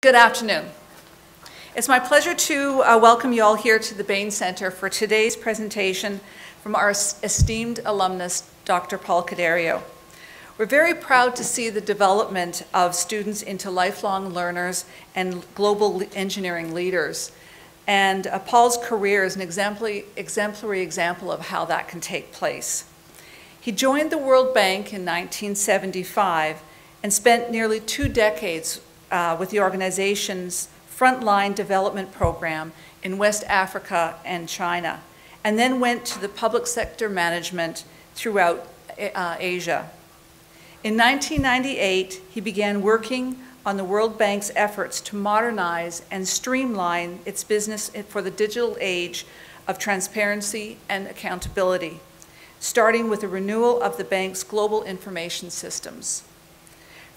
Good afternoon. It's my pleasure to uh, welcome you all here to the Bahen Center for today's presentation from our esteemed alumnus, Dr. Paul Cadario. We're very proud to see the development of students into lifelong learners and global engineering leaders. And uh, Paul's career is an exemplary, exemplary example of how that can take place. He joined the World Bank in 1975 and spent nearly two decades uh, with the organization's frontline development program in West Africa and China, and then went to the public sector management throughout uh, Asia. In 1998, he began working on the World Bank's efforts to modernize and streamline its business for the digital age of transparency and accountability, starting with the renewal of the bank's global information systems.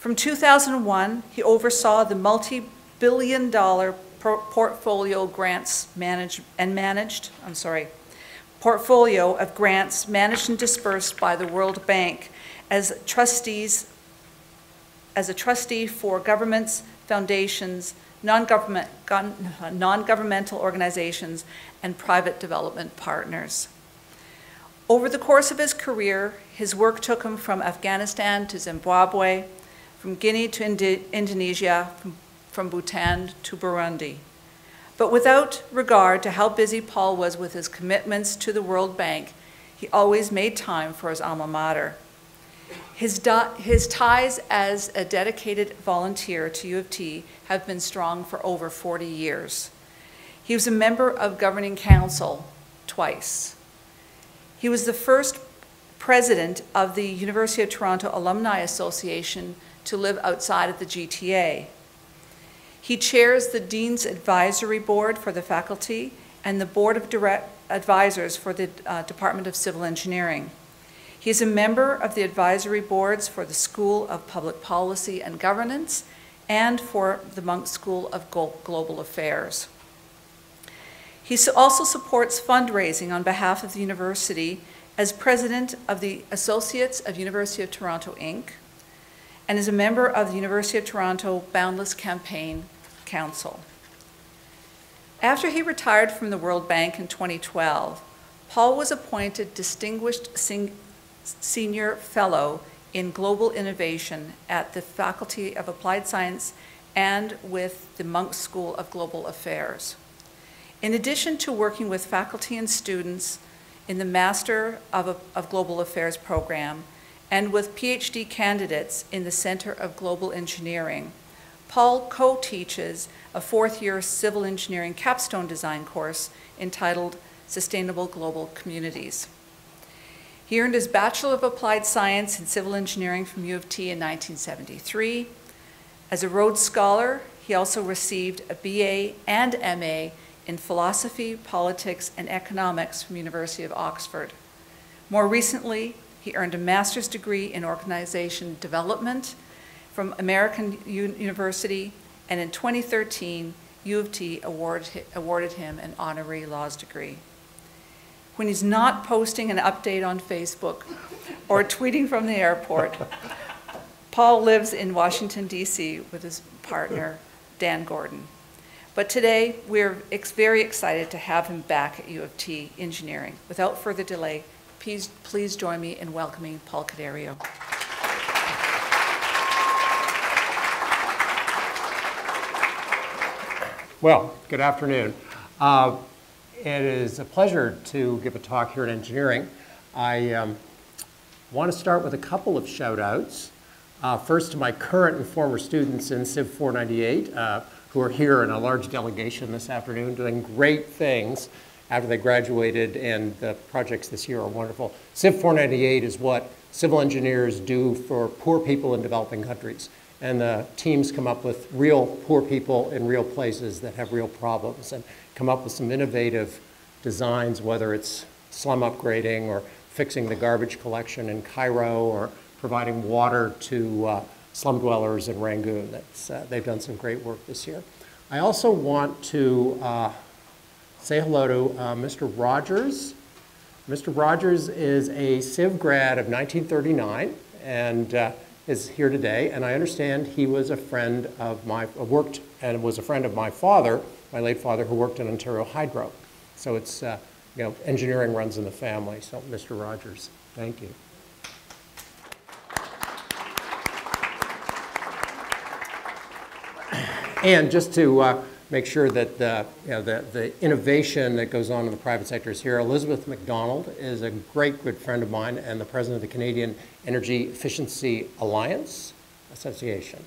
From 2001, he oversaw the multi-billion dollar portfolio grants managed and managed, I'm sorry, portfolio of grants managed and dispersed by the World Bank as trustees as a trustee for governments, foundations, non-government, non-governmental organizations, and private development partners. Over the course of his career, his work took him from Afghanistan to Zimbabwe, from Guinea to Indi Indonesia, from, from Bhutan to Burundi. But without regard to how busy Paul was with his commitments to the World Bank, he always made time for his alma mater. His, his, ties as a dedicated volunteer to U of T have been strong for over 40 years. He was a member of governing council twice. He was the first president of the University of Toronto Alumni Association to live outside of the GTA. He chairs the Dean's Advisory Board for the faculty and the Board of Direct Advisors for the uh, Department of Civil Engineering. He is a member of the advisory boards for the School of Public Policy and Governance and for the Munk School of Global Affairs. He also supports fundraising on behalf of the university as president of the Associates of University of Toronto, Inc., and is a member of the University of Toronto Boundless Campaign Council. After he retired from the World Bank in 2012, Paul was appointed Distinguished Senior Fellow in Global Innovation at the Faculty of Applied Science and with the Munk School of Global Affairs. In addition to working with faculty and students in the Master of, of Global Affairs program and with PhD candidates in the Center of Global Engineering. Paul co-teaches a fourth-year civil engineering capstone design course entitled Sustainable Global Communities. He earned his Bachelor of Applied Science in Civil Engineering from U of T in 1973. As a Rhodes Scholar, he also received a BA and MA in Philosophy, Politics, and Economics from University of Oxford. More recently, he earned a master's degree in organization development from American University, and in 2013, U of T awarded, awarded him an honorary laws degree. When he's not posting an update on Facebook or tweeting from the airport, Paul lives in Washington, D.C. with his partner, Dan Gordon. But today, we're ex very excited to have him back at U of T Engineering. Without further delay, Please, please join me in welcoming Paul Cadario. Well, good afternoon. Uh, it is a pleasure to give a talk here at engineering. I um, want to start with a couple of shout outs. Uh, first to my current and former students in Civ 498 uh, who are here in a large delegation this afternoon doing great things after they graduated, and the projects this year are wonderful. Civ 498 is what civil engineers do for poor people in developing countries. And the teams come up with real poor people in real places that have real problems and come up with some innovative designs, whether it's slum upgrading or fixing the garbage collection in Cairo or providing water to uh, slum dwellers in Rangoon. Uh, they've done some great work this year. I also want to uh, say hello to uh, Mr. Rogers. Mr. Rogers is a Civ grad of 1939 and uh, is here today, and I understand he was a friend of my, worked and was a friend of my father, my late father, who worked in Ontario Hydro. So it's, uh, you know, engineering runs in the family. So, Mr. Rogers, thank you. And just to uh, make sure that the, you know, the, the innovation that goes on in the private sector is here, Elizabeth McDonald is a great good friend of mine and the president of the Canadian Energy Efficiency Alliance Association.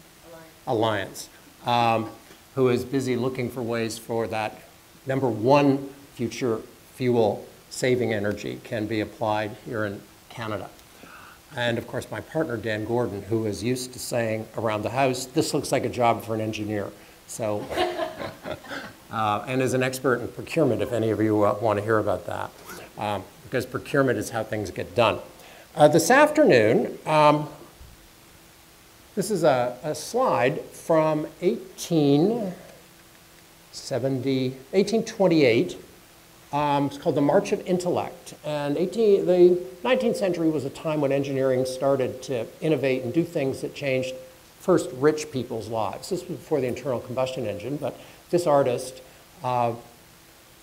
Alliance. Alliance um, who is busy looking for ways for that number one future fuel saving energy can be applied here in Canada. And of course, my partner, Dan Gordon, who is used to saying around the house, this looks like a job for an engineer. So, uh, and is an expert in procurement, if any of you uh, want to hear about that, um, because procurement is how things get done. Uh, this afternoon, um, this is a, a, slide from 1870, 1828. Um, it's called The March of Intellect. And 18, the 19th century was a time when engineering started to innovate and do things that changed first rich people's lives. This was before the internal combustion engine, but this artist uh,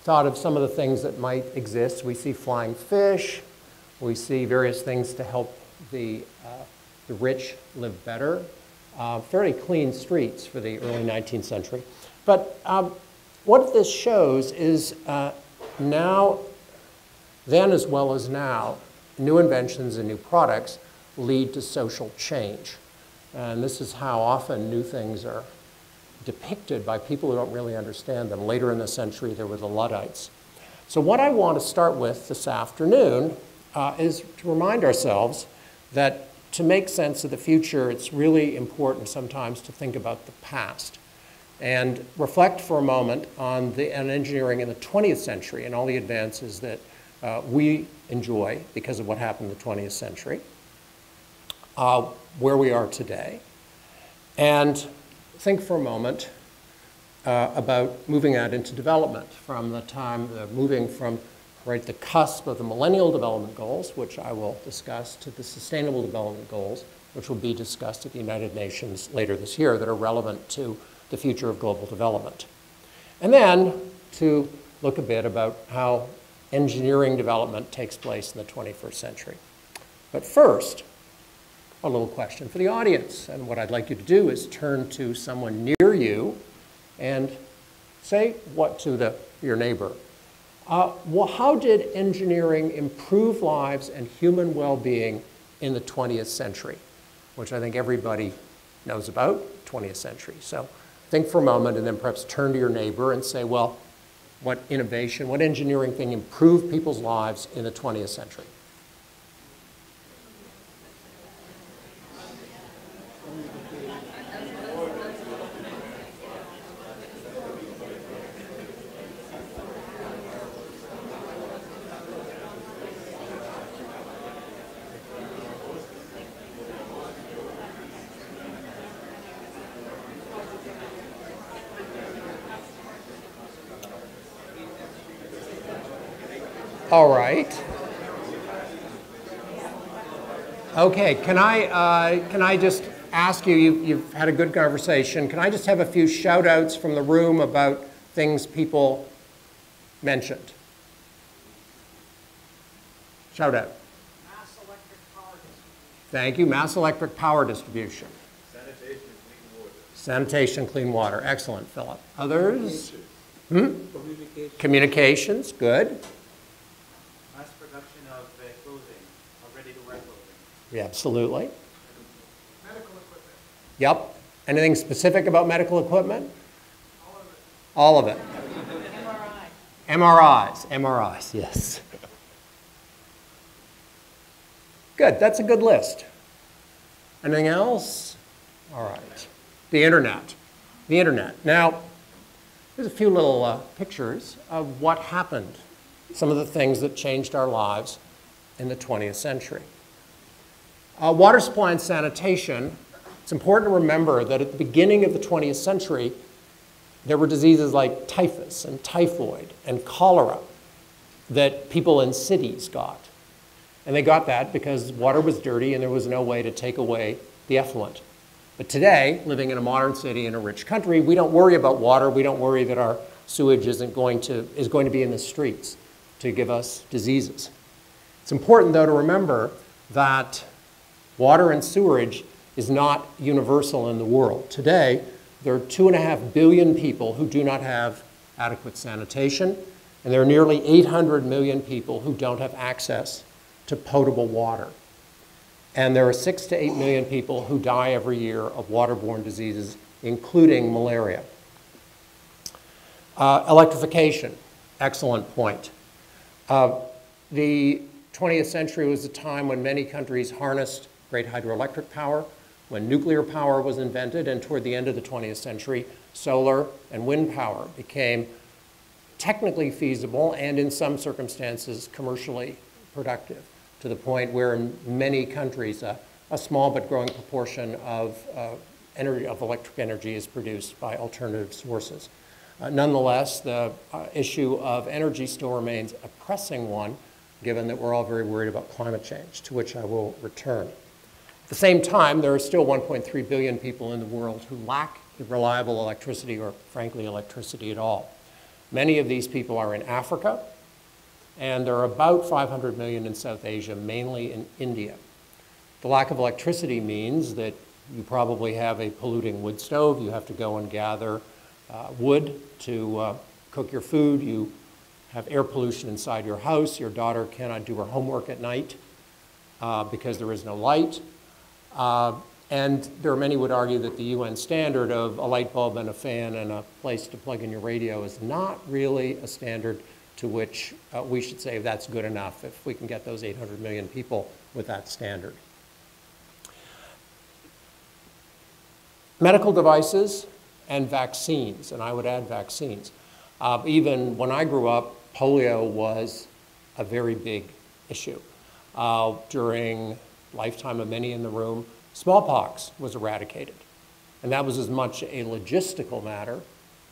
thought of some of the things that might exist. We see flying fish, we see various things to help the, uh, the rich live better. Uh, fairly clean streets for the early 19th century. But um, what this shows is uh, now, then as well as now, new inventions and new products lead to social change. And this is how often new things are depicted by people who don't really understand them. Later in the century, there were the Luddites. So, what I want to start with this afternoon uh, is to remind ourselves that to make sense of the future, it's really important sometimes to think about the past and reflect for a moment on, the, on engineering in the 20th century and all the advances that uh, we enjoy because of what happened in the 20th century uh, where we are today, and think for a moment uh, about moving out into development from the time, uh, moving from right the cusp of the Millennial Development Goals, which I will discuss, to the Sustainable Development Goals, which will be discussed at the United Nations later this year, that are relevant to the future of global development. And then to look a bit about how engineering development takes place in the 21st century. But first, a little question for the audience. And what I'd like you to do is turn to someone near you and say what to the, your neighbor. Uh, well, how did engineering improve lives and human well-being in the 20th century? Which I think everybody knows about, 20th century. So think for a moment and then perhaps turn to your neighbor and say, well, what innovation, what engineering thing improved people's lives in the 20th century? All right. Okay, can I, uh, can I just ask you, you, you've had a good conversation, can I just have a few shout outs from the room about things people mentioned? Shout out. Mass electric power distribution. Thank you. Mass electric power distribution. Sanitation, clean water. Sanitation, clean water. Excellent, Philip. Others? Hmm? Communication. Communications, good. Mass production of uh, clothing, or ready-to-wear clothing. Yeah, absolutely. Yep. Anything specific about medical equipment? all of it. All of it. MRIs, MRIs, yes. Good, that's a good list. Anything else? All right. The internet. The internet. Now, there's a few little uh, pictures of what happened, some of the things that changed our lives in the 20th century. Uh, water supply and sanitation, it's important to remember that at the beginning of the 20th century, there were diseases like typhus and typhoid and cholera that people in cities got. And they got that because water was dirty and there was no way to take away the effluent. But today, living in a modern city in a rich country, we don't worry about water. We don't worry that our sewage isn't going to, is going to be in the streets to give us diseases. It's important, though, to remember that water and sewerage is not universal in the world. Today, there are two and a half billion people who do not have adequate sanitation, and there are nearly 800 million people who don't have access to potable water. And there are six to eight million people who die every year of waterborne diseases, including malaria. Uh, electrification, excellent point. Uh, the 20th century was a time when many countries harnessed great hydroelectric power, when nuclear power was invented, and toward the end of the 20th century, solar and wind power became technically feasible and in some circumstances commercially productive to the point where in many countries uh, a small but growing proportion of, uh, energy, of electric energy is produced by alternative sources. Uh, nonetheless, the uh, issue of energy still remains a pressing one, given that we're all very worried about climate change, to which I will return. At the same time, there are still 1.3 billion people in the world who lack reliable electricity or, frankly, electricity at all. Many of these people are in Africa, and there are about 500 million in South Asia, mainly in India. The lack of electricity means that you probably have a polluting wood stove. You have to go and gather uh, wood to uh, cook your food. You have air pollution inside your house. Your daughter cannot do her homework at night uh, because there is no light. Uh, and there are many would argue that the UN standard of a light bulb and a fan and a place to plug in your radio is not really a standard to which uh, we should say that's good enough if we can get those 800 million people with that standard. Medical devices and vaccines, and I would add vaccines. Uh, even when I grew up, polio was a very big issue. Uh, during lifetime of many in the room, smallpox was eradicated. And that was as much a logistical matter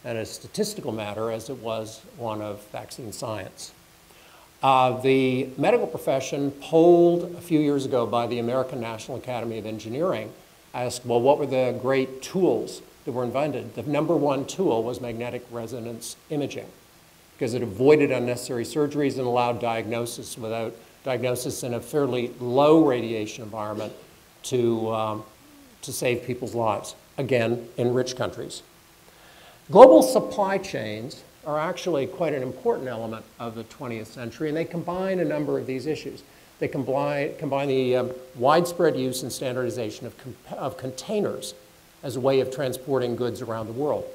and a statistical matter as it was one of vaccine science. Uh, the medical profession, polled a few years ago by the American National Academy of Engineering, asked, well, what were the great tools that were invented? The number one tool was magnetic resonance imaging because it avoided unnecessary surgeries and allowed diagnosis without diagnosis in a fairly low radiation environment to, um, to save people's lives, again, in rich countries. Global supply chains are actually quite an important element of the 20th century, and they combine a number of these issues. They combine, combine the um, widespread use and standardization of, of containers as a way of transporting goods around the world.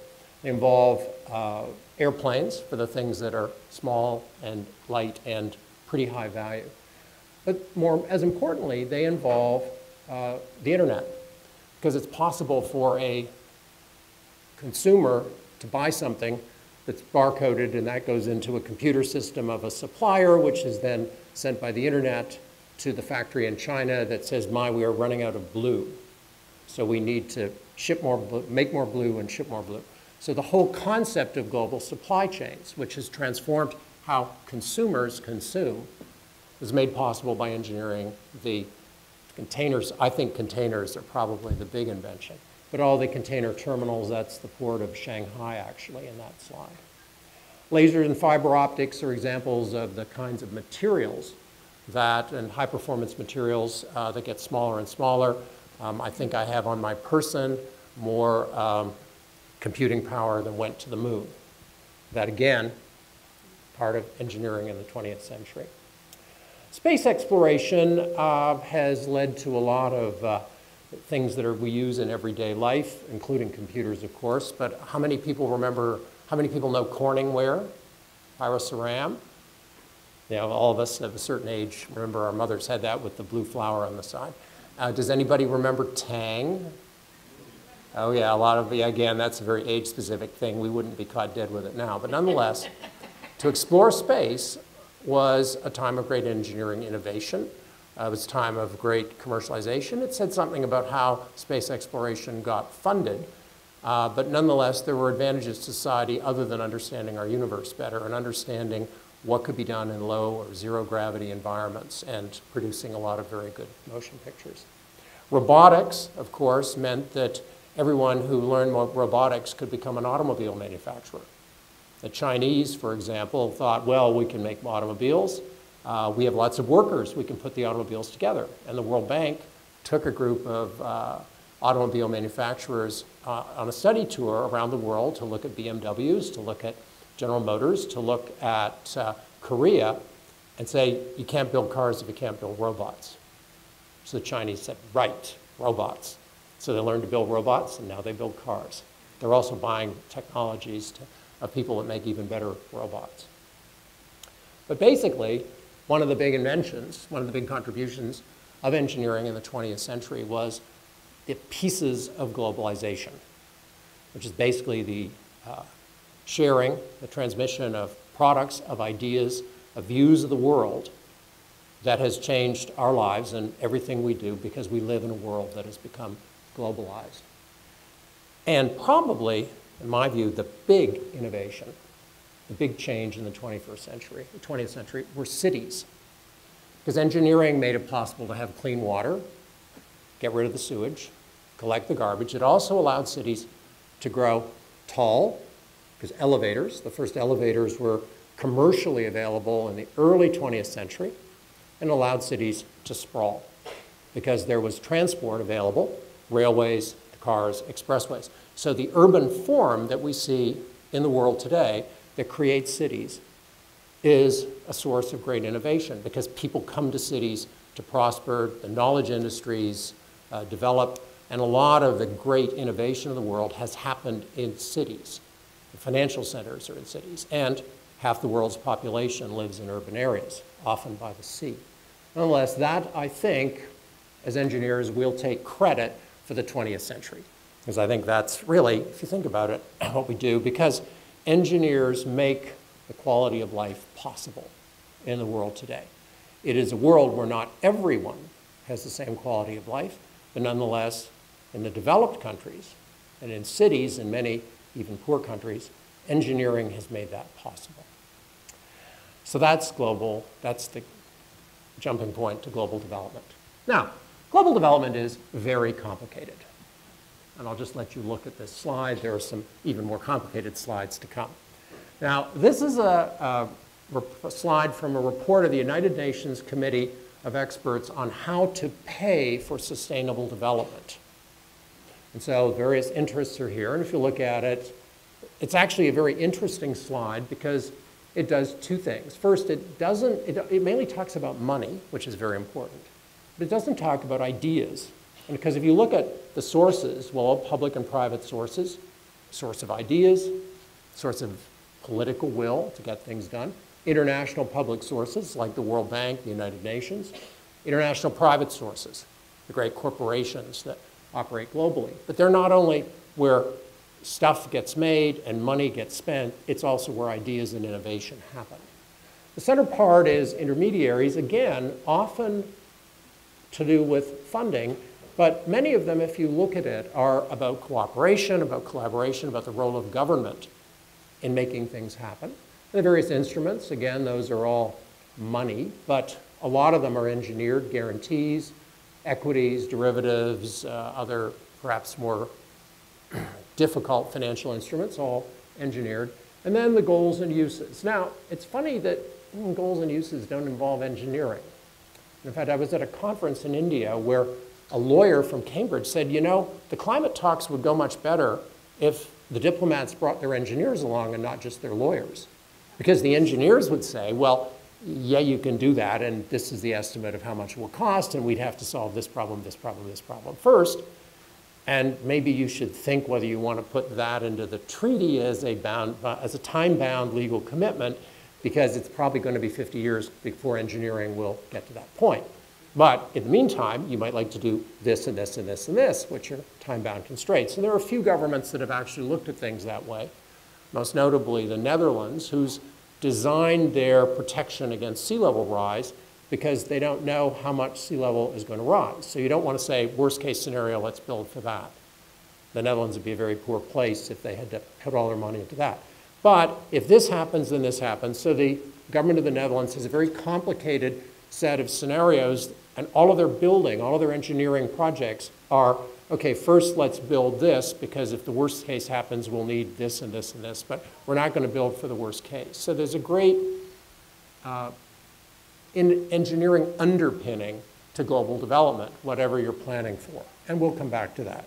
They involve uh, airplanes for the things that are small and light and pretty high value. But more, as importantly, they involve uh, the internet, because it's possible for a consumer to buy something that's barcoded and that goes into a computer system of a supplier, which is then sent by the internet to the factory in China that says, my, we are running out of blue. So we need to ship more, make more blue and ship more blue. So the whole concept of global supply chains, which has transformed how consumers consume, was made possible by engineering the containers. I think containers are probably the big invention but all the container terminals, that's the port of Shanghai actually in that slide. Lasers and fiber optics are examples of the kinds of materials that, and high performance materials uh, that get smaller and smaller. Um, I think I have on my person more um, computing power than went to the moon. That again, part of engineering in the 20th century. Space exploration uh, has led to a lot of uh, things that are, we use in everyday life, including computers, of course. But how many people remember, how many people know Corningware. Pyroceram? You know, all of us of a certain age remember our mothers had that with the blue flower on the side. Uh, does anybody remember Tang? Oh yeah, a lot of, yeah, again, that's a very age-specific thing. We wouldn't be caught dead with it now. But nonetheless, to explore space was a time of great engineering innovation. Uh, it was a time of great commercialization. It said something about how space exploration got funded. Uh, but nonetheless, there were advantages to society other than understanding our universe better and understanding what could be done in low or zero gravity environments and producing a lot of very good motion pictures. Robotics, of course, meant that everyone who learned robotics could become an automobile manufacturer. The Chinese, for example, thought, well, we can make automobiles. Uh, we have lots of workers. We can put the automobiles together. And the World Bank took a group of uh, automobile manufacturers uh, on a study tour around the world to look at BMWs, to look at General Motors, to look at uh, Korea, and say, you can't build cars if you can't build robots. So the Chinese said, right, robots. So they learned to build robots, and now they build cars. They're also buying technologies to, of people that make even better robots. But basically, one of the big inventions, one of the big contributions of engineering in the 20th century was the pieces of globalization, which is basically the uh, sharing, the transmission of products, of ideas, of views of the world that has changed our lives and everything we do because we live in a world that has become globalized. And probably, in my view, the big innovation, the big change in the 21st century, the 20th century, were cities. Because engineering made it possible to have clean water, get rid of the sewage, collect the garbage. It also allowed cities to grow tall, because elevators, the first elevators were commercially available in the early 20th century, and allowed cities to sprawl because there was transport available, railways, cars, expressways. So the urban form that we see in the world today that creates cities is a source of great innovation because people come to cities to prosper, the knowledge industries uh, develop, and a lot of the great innovation of the world has happened in cities. The financial centers are in cities, and half the world's population lives in urban areas, often by the sea. Nonetheless, that, I think, as engineers, we'll take credit for the 20th century. Because I think that's really, if you think about it, what we do, because engineers make the quality of life possible in the world today. It is a world where not everyone has the same quality of life, but nonetheless, in the developed countries and in cities in many even poor countries, engineering has made that possible. So that's global, that's the jumping point to global development. Now, global development is very complicated. And I'll just let you look at this slide. There are some even more complicated slides to come. Now, this is a, a, a slide from a report of the United Nations Committee of Experts on how to pay for sustainable development. And so various interests are here. And if you look at it, it's actually a very interesting slide because it does two things. First, it doesn't, it, it mainly talks about money, which is very important, but it doesn't talk about ideas. And because if you look at the sources, well, public and private sources, source of ideas, source of political will to get things done, international public sources like the World Bank, the United Nations, international private sources, the great corporations that operate globally. But they're not only where stuff gets made and money gets spent, it's also where ideas and innovation happen. The center part is intermediaries, again, often to do with funding, but many of them, if you look at it, are about cooperation, about collaboration, about the role of government in making things happen. The various instruments, again, those are all money, but a lot of them are engineered guarantees, equities, derivatives, uh, other perhaps more difficult financial instruments, all engineered. And then the goals and uses. Now, it's funny that goals and uses don't involve engineering. In fact, I was at a conference in India where a lawyer from Cambridge said, you know, the climate talks would go much better if the diplomats brought their engineers along and not just their lawyers. Because the engineers would say, well, yeah, you can do that, and this is the estimate of how much it will cost, and we'd have to solve this problem, this problem, this problem first. And maybe you should think whether you want to put that into the treaty as a, bound, uh, as a time-bound legal commitment, because it's probably going to be 50 years before engineering will get to that point. But in the meantime, you might like to do this and this and this and this, which are time-bound constraints. And there are a few governments that have actually looked at things that way, most notably the Netherlands, who's designed their protection against sea level rise because they don't know how much sea level is going to rise. So you don't want to say, worst case scenario, let's build for that. The Netherlands would be a very poor place if they had to put all their money into that. But if this happens, then this happens. So the government of the Netherlands has a very complicated set of scenarios And all of their building, all of their engineering projects are, okay, first let's build this because if the worst case happens, we'll need this and this and this, but we're not going to build for the worst case. So there's a great uh, in engineering underpinning to global development, whatever you're planning for. And we'll come back to that.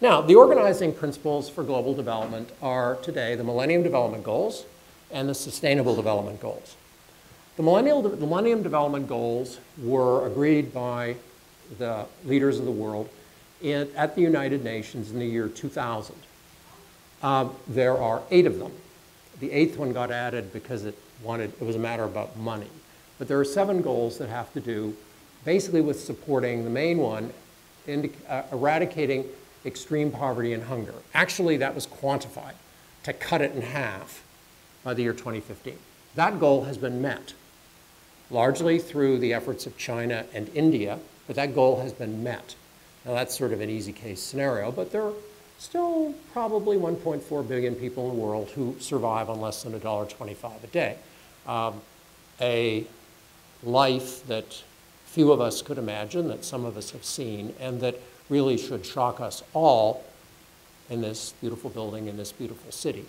Now, the organizing principles for global development are today the Millennium Development Goals and the Sustainable Development Goals. The Millennium Development Goals were agreed by the leaders of the world in, at the United Nations in the year 2000. Uh, there are eight of them. The eighth one got added because it wanted, it was a matter about money. But there are seven goals that have to do basically with supporting the main one, uh, eradicating extreme poverty and hunger. Actually, that was quantified to cut it in half by the year 2015. That goal has been met, largely through the efforts of China and India, but that goal has been met. Now, that's sort of an easy case scenario, but there are still probably 1.4 billion people in the world who survive on less than $1.25 a day. Um, a life that few of us could imagine, that some of us have seen, and that really should shock us all in this beautiful building in this beautiful city.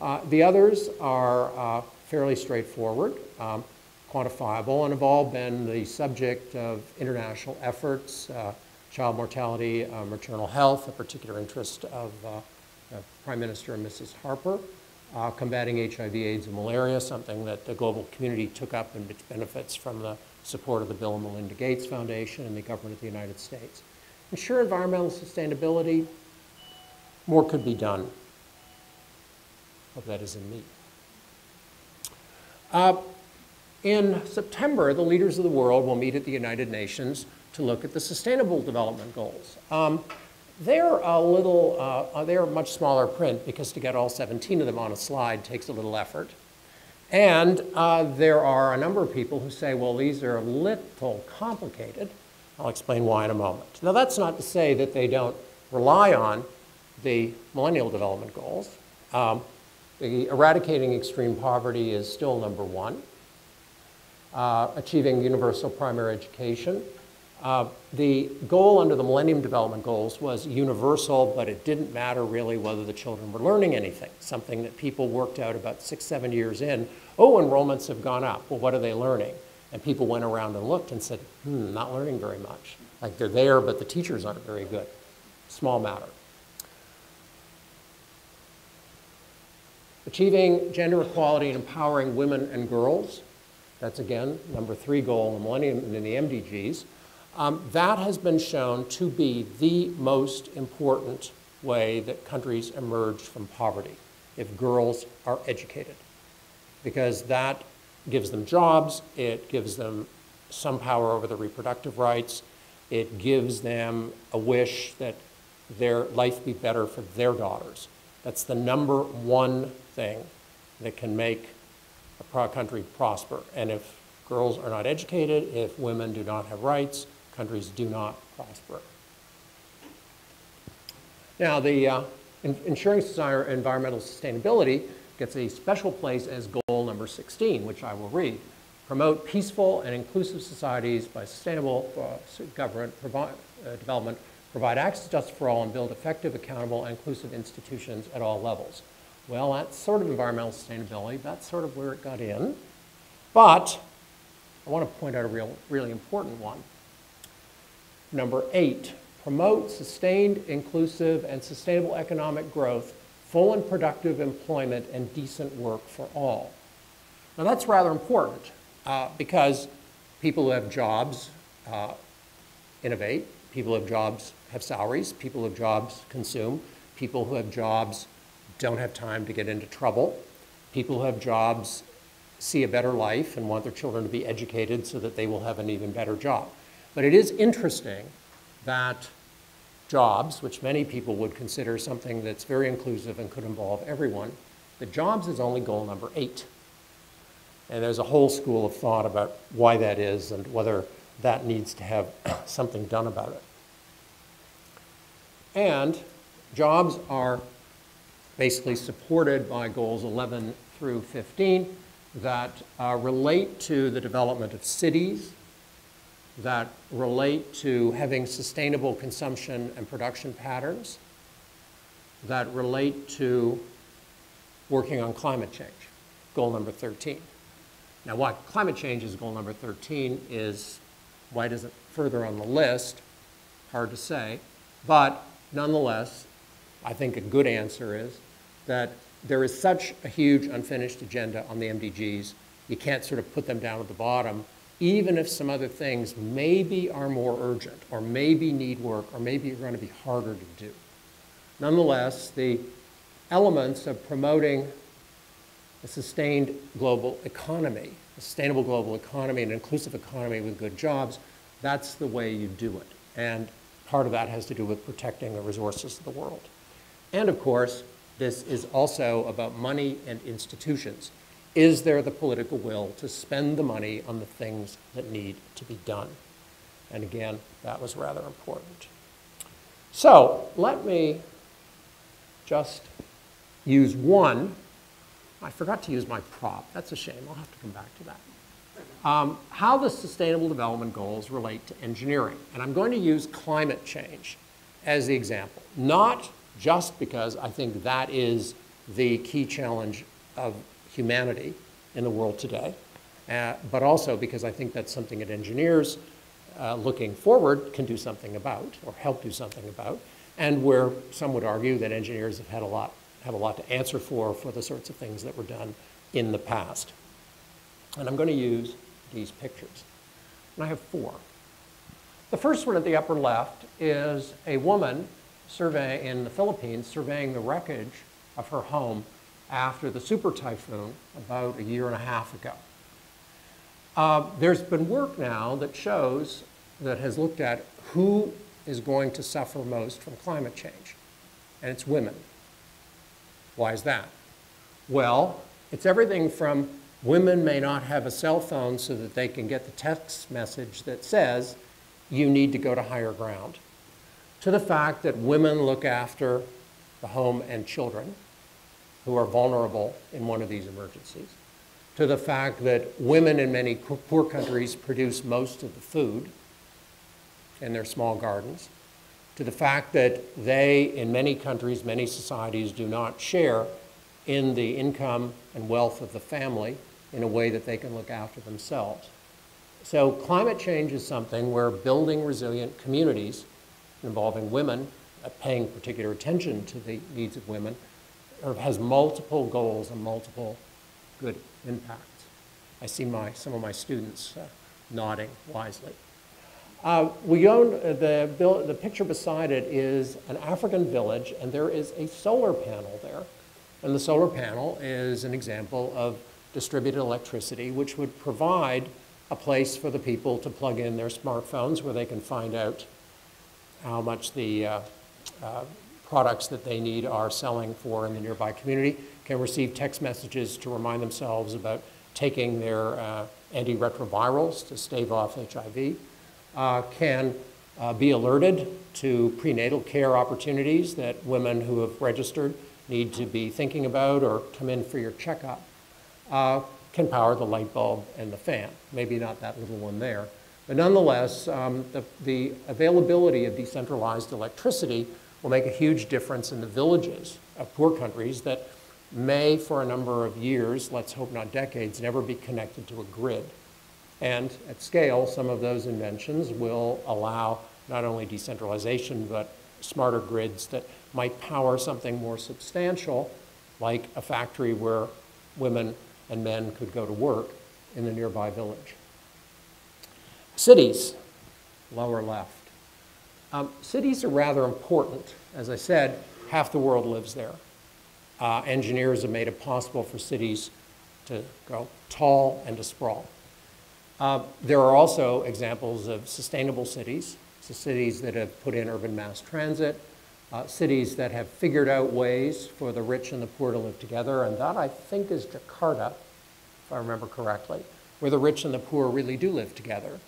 Uh, the others are uh, fairly straightforward, um, quantifiable, and have all been the subject of international efforts, uh, child mortality, uh, maternal health, a particular interest of uh, Prime Minister and Mrs. Harper, uh, combating HIV, AIDS, and malaria, something that the global community took up and benefits from the support of the Bill and Melinda Gates Foundation and the government of the United States. Ensure environmental sustainability, more could be done. Hope that is in me. Uh, in September, the leaders of the world will meet at the United Nations to look at the Sustainable Development Goals. Um, they're a little, uh, they're much smaller print because to get all 17 of them on a slide takes a little effort. And uh, there are a number of people who say, well, these are a little complicated. I'll explain why in a moment. Now, that's not to say that they don't rely on the Millennial Development Goals. Um, the eradicating extreme poverty is still number one. Uh, achieving universal primary education. Uh, the goal under the Millennium Development Goals was universal, but it didn't matter really whether the children were learning anything, something that people worked out about six, seven years in. Oh, enrollments have gone up. Well, what are they learning? And people went around and looked and said, hmm, not learning very much. Like they're there, but the teachers aren't very good. Small matter. Achieving gender equality and empowering women and girls. That's again, number three goal in the Millennium and in the MDGs. Um, that has been shown to be the most important way that countries emerge from poverty, if girls are educated. Because that gives them jobs, it gives them some power over their reproductive rights, it gives them a wish that their life be better for their daughters. That's the number one thing that can make a country prosper. And if girls are not educated, if women do not have rights, countries do not prosper. Now, the uh, ensuring environmental sustainability gets a special place as goal number 16, which I will read. Promote peaceful and inclusive societies by sustainable uh, government provi uh, development, provide access to justice for all, and build effective, accountable, and inclusive institutions at all levels. Well, that's sort of environmental sustainability. That's sort of where it got in. But I want to point out a real, really important one. Number eight, promote sustained, inclusive, and sustainable economic growth full and productive employment and decent work for all. Now that's rather important uh, because people who have jobs uh, innovate, people who have jobs have salaries, people who have jobs consume, people who have jobs don't have time to get into trouble, people who have jobs see a better life and want their children to be educated so that they will have an even better job. But it is interesting that jobs, which many people would consider something that's very inclusive and could involve everyone, the jobs is only goal number eight. And there's a whole school of thought about why that is and whether that needs to have something done about it. And jobs are basically supported by goals 11 through 15 that uh, relate to the development of cities, that relate to having sustainable consumption and production patterns, that relate to working on climate change, goal number 13. Now, why climate change is goal number 13 is why it isn't further on the list, hard to say. But nonetheless, I think a good answer is that there is such a huge unfinished agenda on the MDGs, you can't sort of put them down at the bottom, even if some other things maybe are more urgent, or maybe need work, or maybe are going to be harder to do. Nonetheless, the elements of promoting a sustained global economy, a sustainable global economy, an inclusive economy with good jobs, that's the way you do it. And part of that has to do with protecting the resources of the world. And of course, this is also about money and institutions. Is there the political will to spend the money on the things that need to be done? And again, that was rather important. So let me just use one. I forgot to use my prop. That's a shame. I'll have to come back to that. Um, how the Sustainable Development Goals relate to engineering. And I'm going to use climate change as the example, not just because I think that is the key challenge of humanity in the world today, uh, but also because I think that's something that engineers uh, looking forward can do something about or help do something about, and where some would argue that engineers have had a lot, have a lot to answer for for the sorts of things that were done in the past. And I'm going to use these pictures. And I have four. The first one at the upper left is a woman survey in the Philippines surveying the wreckage of her home after the super typhoon about a year and a half ago. Uh, there's been work now that shows, that has looked at who is going to suffer most from climate change, and it's women. Why is that? Well, it's everything from women may not have a cell phone so that they can get the text message that says, you need to go to higher ground to the fact that women look after the home and children who are vulnerable in one of these emergencies, to the fact that women in many poor countries produce most of the food in their small gardens, to the fact that they, in many countries, many societies, do not share in the income and wealth of the family in a way that they can look after themselves. So climate change is something where building resilient communities involving women, uh, paying particular attention to the needs of women, has multiple goals and multiple good impacts. I see my, some of my students uh, nodding wisely. Uh, we own uh, the, the picture beside it is an African village, and there is a solar panel there. And the solar panel is an example of distributed electricity, which would provide a place for the people to plug in their smartphones where they can find out how much the uh, uh, products that they need are selling for in the nearby community, can receive text messages to remind themselves about taking their uh, antiretrovirals to stave off HIV, uh, can uh, be alerted to prenatal care opportunities that women who have registered need to be thinking about or come in for your checkup, uh, can power the light bulb and the fan. Maybe not that little one there, but nonetheless, um, the, the availability of decentralized electricity will make a huge difference in the villages of poor countries that may, for a number of years, let's hope not decades, never be connected to a grid. And at scale, some of those inventions will allow not only decentralization, but smarter grids that might power something more substantial, like a factory where women and men could go to work in the nearby village. Cities, lower left. Um, cities are rather important. As I said, half the world lives there. Uh, engineers have made it possible for cities to go tall and to sprawl. Uh, there are also examples of sustainable cities, so cities that have put in urban mass transit, uh, cities that have figured out ways for the rich and the poor to live together, and that I think is Jakarta, if I remember correctly, where the rich and the poor really do live together.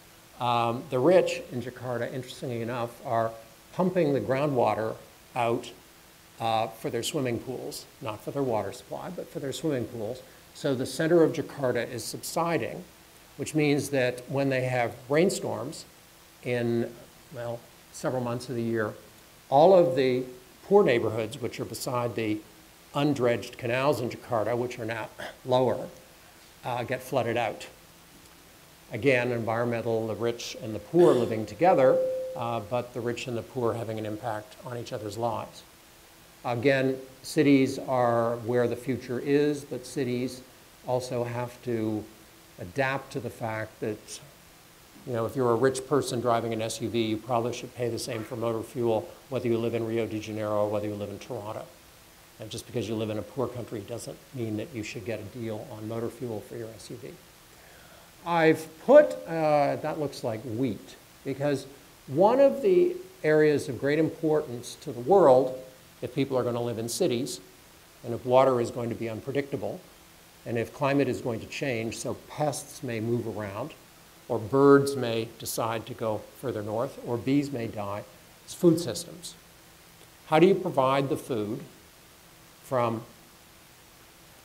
Um, the rich in Jakarta, interestingly enough, are pumping the groundwater out uh, for their swimming pools, not for their water supply, but for their swimming pools. So the center of Jakarta is subsiding, which means that when they have rainstorms, in, well, several months of the year, all of the poor neighborhoods, which are beside the undredged canals in Jakarta, which are now lower, uh, get flooded out. Again, environmental, the rich and the poor living together, uh, but the rich and the poor having an impact on each other's lives. Again, cities are where the future is, but cities also have to adapt to the fact that, you know, if you're a rich person driving an SUV, you probably should pay the same for motor fuel, whether you live in Rio de Janeiro or whether you live in Toronto. And just because you live in a poor country doesn't mean that you should get a deal on motor fuel for your SUV. I've put, uh, that looks like wheat, because one of the areas of great importance to the world, if people are going to live in cities, and if water is going to be unpredictable, and if climate is going to change, so pests may move around, or birds may decide to go further north, or bees may die, it's food systems. How do you provide the food from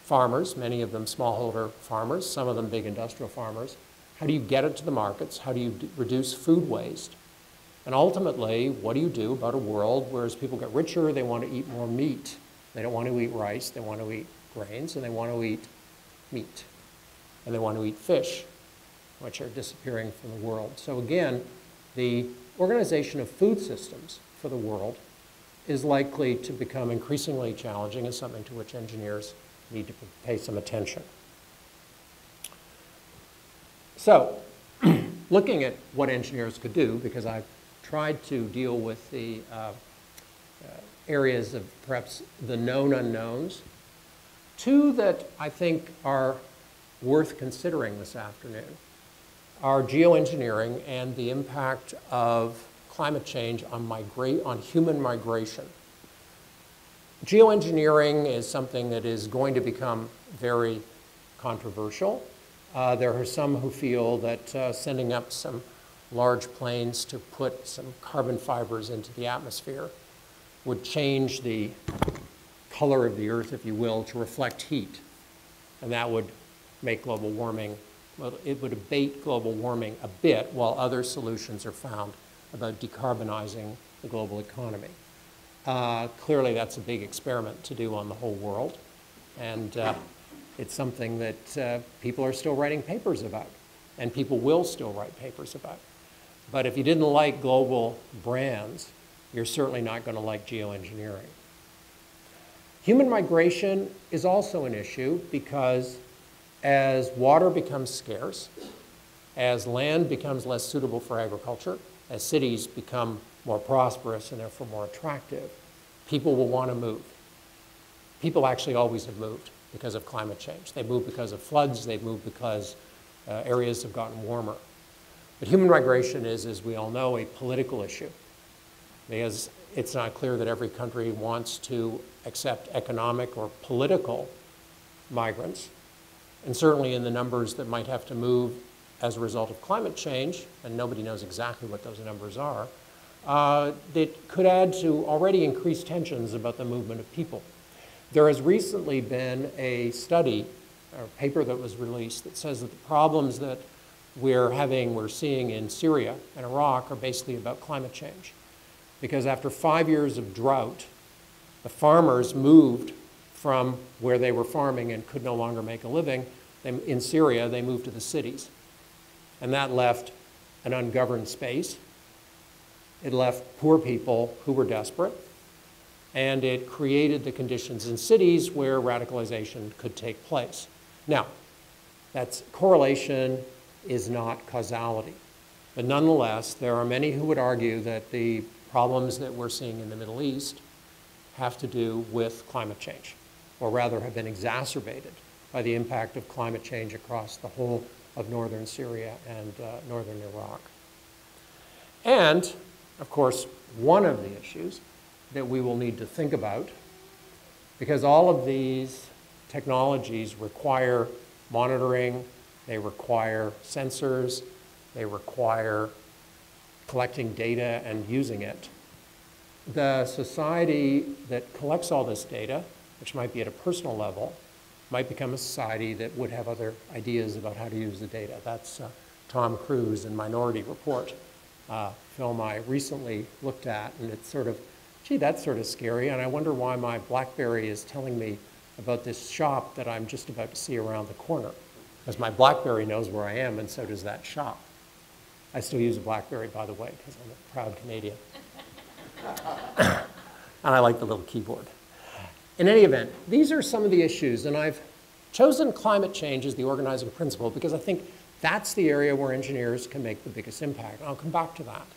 farmers, many of them smallholder farmers, some of them big industrial farmers? How do you get it to the markets? How do you reduce food waste? And ultimately, what do you do about a world where as people get richer, they want to eat more meat? They don't want to eat rice, they want to eat grains, and they want to eat meat. And they want to eat fish, which are disappearing from the world. So again, the organization of food systems for the world is likely to become increasingly challenging and something to which engineers need to pay some attention. So, looking at what engineers could do, because I've tried to deal with the uh, uh, areas of perhaps the known unknowns, two that I think are worth considering this afternoon are geoengineering and the impact of climate change on, on human migration. Geoengineering is something that is going to become very controversial. Uh, there are some who feel that uh, sending up some large planes to put some carbon fibers into the atmosphere would change the color of the earth, if you will, to reflect heat. And that would make global warming, well, it would abate global warming a bit while other solutions are found about decarbonizing the global economy. Uh, clearly, that's a big experiment to do on the whole world. And uh, it's something that uh, people are still writing papers about, and people will still write papers about. But if you didn't like global brands, you're certainly not going to like geoengineering. Human migration is also an issue because as water becomes scarce, as land becomes less suitable for agriculture, as cities become more prosperous and therefore more attractive, people will want to move. People actually always have moved because of climate change. They move because of floods, they move because uh, areas have gotten warmer. But human migration is, as we all know, a political issue because it's not clear that every country wants to accept economic or political migrants. And certainly in the numbers that might have to move as a result of climate change, and nobody knows exactly what those numbers are, uh, that could add to already increased tensions about the movement of people. There has recently been a study, or paper that was released, that says that the problems that we're having, we're seeing in Syria and Iraq are basically about climate change. Because after five years of drought, the farmers moved from where they were farming and could no longer make a living. They, in Syria, they moved to the cities. And that left an ungoverned space. It left poor people who were desperate. And it created the conditions in cities where radicalization could take place. Now, that's correlation is not causality. But nonetheless, there are many who would argue that the problems that we're seeing in the Middle East have to do with climate change, or rather have been exacerbated by the impact of climate change across the whole of northern Syria and uh, northern Iraq. And, of course, one of the issues that we will need to think about, because all of these technologies require monitoring, they require sensors, they require collecting data and using it. The society that collects all this data, which might be at a personal level, might become a society that would have other ideas about how to use the data. That's uh, Tom Cruise in Minority Report uh, film I recently looked at, and it's sort of, gee, that's sort of scary, and I wonder why my BlackBerry is telling me about this shop that I'm just about to see around the corner. Because my BlackBerry knows where I am, and so does that shop. I still use a BlackBerry, by the way, because I'm a proud Canadian. and I like the little keyboard. In any event, these are some of the issues, and I've chosen climate change as the organizing principle because I think that's the area where engineers can make the biggest impact. I'll come back to that.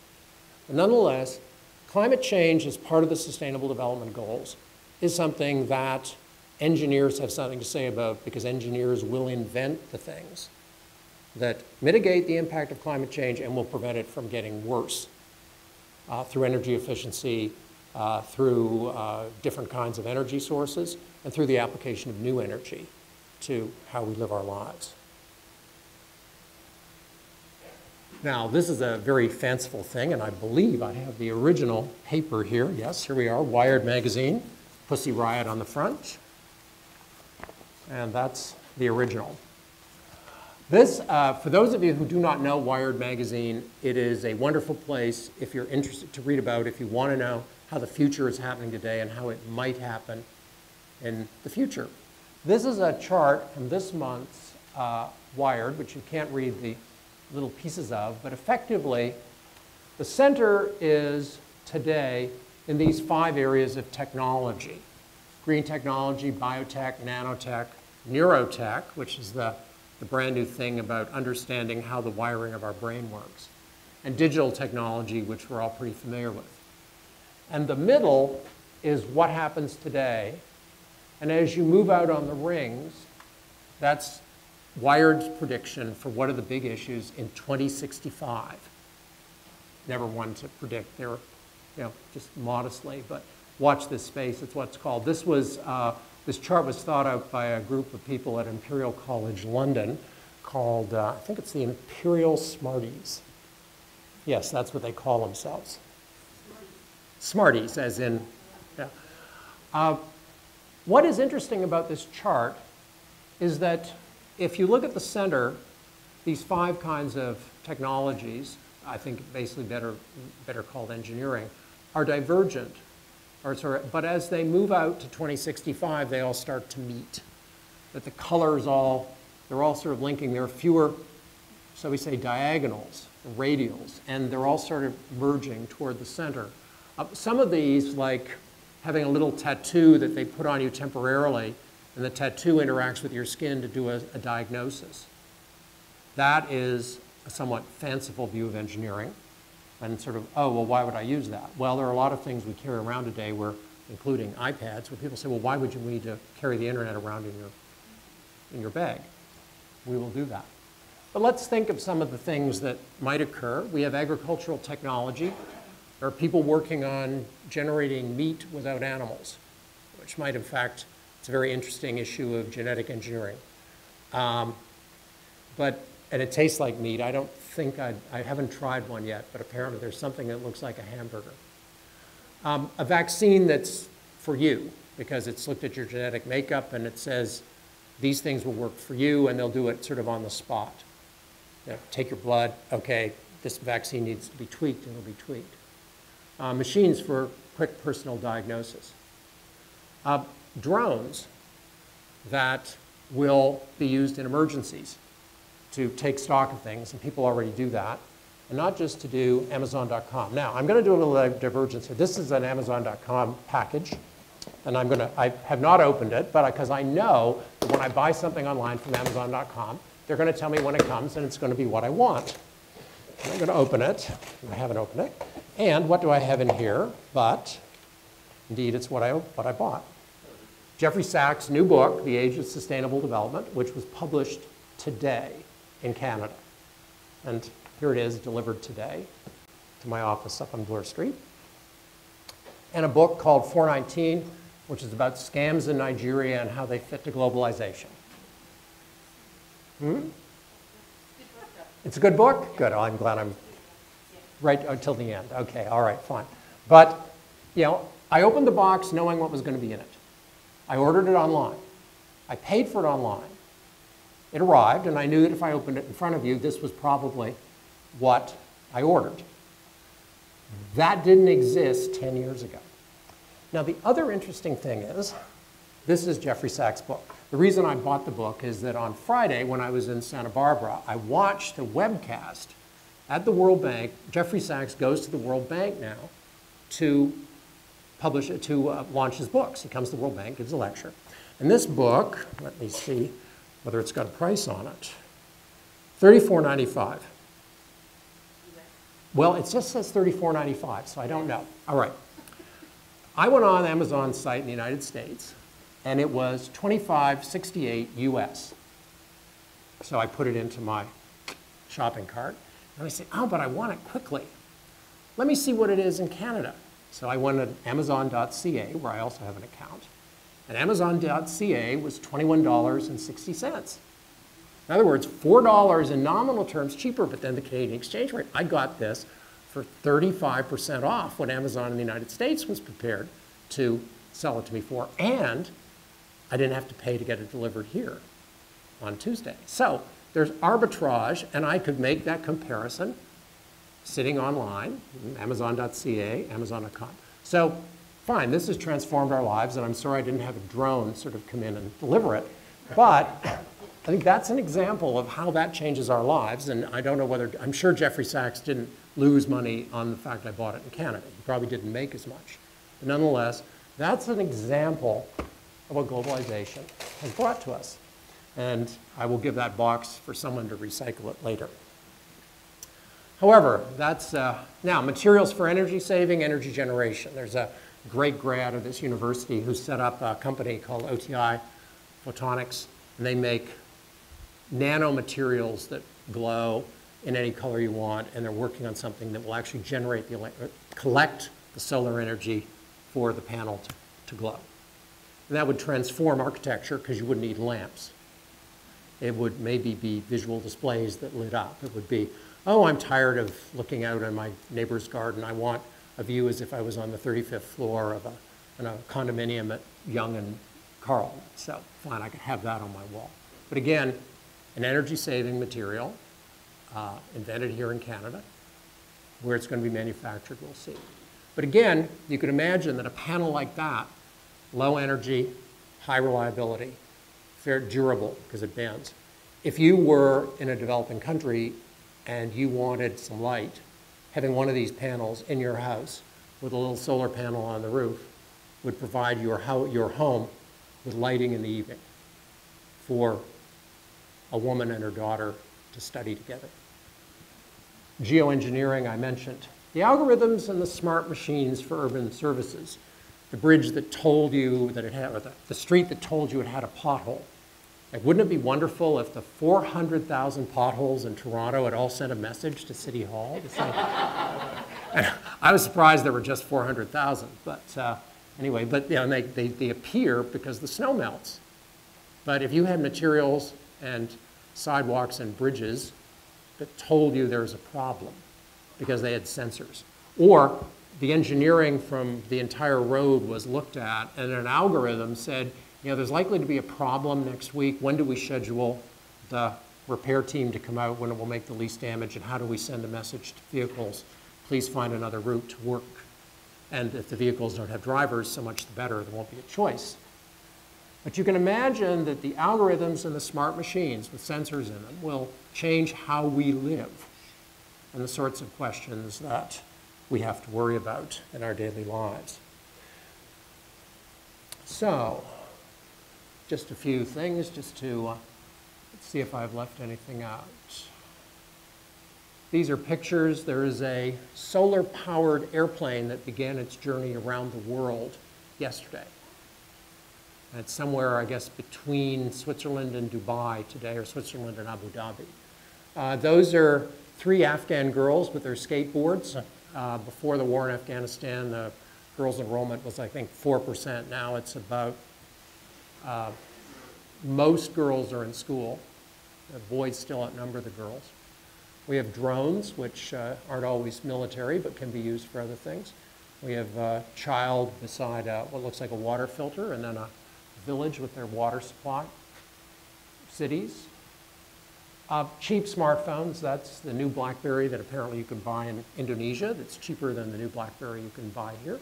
But nonetheless, climate change as part of the Sustainable Development Goals is something that engineers have something to say about because engineers will invent the things that mitigate the impact of climate change and will prevent it from getting worse uh, through energy efficiency, uh, through uh, different kinds of energy sources, and through the application of new energy to how we live our lives. Now, this is a very fanciful thing, and I believe I have the original paper here. Yes, here we are, Wired Magazine, Pussy Riot on the front. And that's the original. This, uh, for those of you who do not know Wired Magazine, it is a wonderful place if you're interested to read about, if you want to know how the future is happening today and how it might happen in the future. This is a chart from this month's uh, Wired, which you can't read the little pieces of, but effectively, the center is today in these five areas of technology. Green technology, biotech, nanotech, neurotech, which is the, the brand new thing about understanding how the wiring of our brain works, and digital technology, which we're all pretty familiar with. And the middle is what happens today. And as you move out on the rings, that's Wired's prediction for what are the big issues in 2065. Never one to predict. They're, you know, just modestly, but watch this space. It's what's called. This was, uh, this chart was thought out by a group of people at Imperial College London called, uh, I think it's the Imperial Smarties. Yes, that's what they call themselves. Smarties, as in, yeah. Uh, what is interesting about this chart is that if you look at the center, these five kinds of technologies, I think basically better, better called engineering, are divergent. Or sorry, but as they move out to 2065, they all start to meet. That the colors all, they're all sort of linking. There are fewer, so we say diagonals, radials, and they're all sort of merging toward the center. Uh, some of these, like having a little tattoo that they put on you temporarily, and the tattoo interacts with your skin to do a, a diagnosis. That is a somewhat fanciful view of engineering and sort of, oh, well, why would I use that? Well, there are a lot of things we carry around today where, including iPads, where people say, well, why would you need to carry the internet around in your, in your bag? We will do that. But let's think of some of the things that might occur. We have agricultural technology. There are people working on generating meat without animals, which might, in fact, it's a very interesting issue of genetic engineering. Um, but, and it tastes like meat. I don't think I'd, I haven't tried one yet, but apparently there's something that looks like a hamburger. Um, a vaccine that's for you, because it's looked at your genetic makeup and it says these things will work for you, and they'll do it sort of on the spot. You know, take your blood, okay, this vaccine needs to be tweaked, and it'll be tweaked. Uh, machines for quick personal diagnosis. Uh, drones that will be used in emergencies to take stock of things, and people already do that, and not just to do Amazon.com. Now, I'm going to do a little divergence here. This is an Amazon.com package, and I'm going to, I have not opened it, but because I know that when I buy something online from Amazon.com, they're going to tell me when it comes, and it's going to be what I want. I'm going to open it. I haven't opened it. And what do I have in here? But, indeed, it's what I, what I bought. Jeffrey Sachs' new book, The Age of Sustainable Development, which was published today in Canada. And here it is, delivered today to my office up on Bloor Street. And a book called 419, which is about scams in Nigeria and how they fit to globalization. Hmm? It's a good book? Good. I'm glad I'm right until the end. Okay, all right, fine. But, you know, I opened the box knowing what was going to be in it. I ordered it online. I paid for it online. It arrived, and I knew that if I opened it in front of you, this was probably what I ordered. That didn't exist 10 years ago. Now, the other interesting thing is, this is Jeffrey Sachs' book. The reason I bought the book is that on Friday, when I was in Santa Barbara, I watched a webcast at the World Bank. Jeffrey Sachs goes to the World Bank now to publish, it to uh, launch his books. He comes to the World Bank, gives a lecture. And this book, let me see whether it's got a price on it, $34.95. Well, it just says $34.95, so I don't know. All right. I went on Amazon's site in the United States, and it was $25.68 US. So I put it into my shopping cart, and I said, oh, but I want it quickly. Let me see what it is in Canada. So I went to Amazon.ca, where I also have an account, and Amazon.ca was $21.60. In other words, $4 in nominal terms cheaper, but then the Canadian exchange rate. I got this for 35% off what Amazon in the United States was prepared to sell it to me for, and I didn't have to pay to get it delivered here on Tuesday. So there's arbitrage, and I could make that comparison sitting online, Amazon.ca, Amazon.com. So fine, this has transformed our lives, and I'm sorry I didn't have a drone sort of come in and deliver it, but I think that's an example of how that changes our lives, and I don't know whether, I'm sure Jeffrey Sachs didn't lose money on the fact I bought it in Canada. He probably didn't make as much. But nonetheless, that's an example of what globalization has brought to us. And I will give that box for someone to recycle it later. However, that's, uh, now, materials for energy saving, energy generation. There's a great grad of this university who set up a company called OTI Photonics, and they make nanomaterials that glow in any color you want, and they're working on something that will actually generate the, collect the solar energy for the panel to, to glow. And that would transform architecture because you wouldn't need lamps. It would maybe be visual displays that lit up. It would be, oh, I'm tired of looking out on my neighbor's garden. I want a view as if I was on the 35th floor of a, a condominium at Yonge and Carl. So fine, I could have that on my wall. But again, an energy-saving material uh, invented here in Canada. Where it's going to be manufactured, we'll see. But again, you could imagine that a panel like that, low energy, high reliability, very durable because it bends. If you were in a developing country and you wanted some light, having one of these panels in your house with a little solar panel on the roof would provide your, ho- your home with lighting in the evening for a woman and her daughter to study together. Geoengineering, I mentioned. The algorithms and the smart machines for urban services. The bridge that told you that it had, or the, the street that told you it had a pothole. Like, wouldn't it be wonderful if the 400,000 potholes in Toronto had all sent a message to City Hall to say, I was surprised there were just 400,000, but uh, anyway, but you know, they, they, they appear because the snow melts. But if you had materials and sidewalks and bridges that told you there was a problem because they had sensors. Or the engineering from the entire road was looked at and an algorithm said, you know, there's likely to be a problem next week. When do we schedule the repair team to come out when it will make the least damage and how do we send a message to vehicles? Please find another route to work. And if the vehicles don't have drivers, so much the better, there won't be a choice. But you can imagine that the algorithms and the smart machines with sensors in them will change how we live and the sorts of questions that we have to worry about in our daily lives. So, just a few things just to uh, see if I've left anything out. These are pictures. There is a solar powered airplane that began its journey around the world yesterday. And It's somewhere, I guess, between Switzerland and Dubai today, or Switzerland and Abu Dhabi. Uh, those are three Afghan girls with their skateboards. Uh, before the war in Afghanistan, the girls' enrollment was, I think, 4%. Now it's about, uh, most girls are in school. The boys still outnumber the girls. We have drones, which uh, aren't always military, but can be used for other things. We have a child beside uh, what looks like a water filter, and then a village with their water supply. Cities. Uh, cheap smartphones, that's the new BlackBerry that apparently you can buy in Indonesia. That's cheaper than the new BlackBerry you can buy here.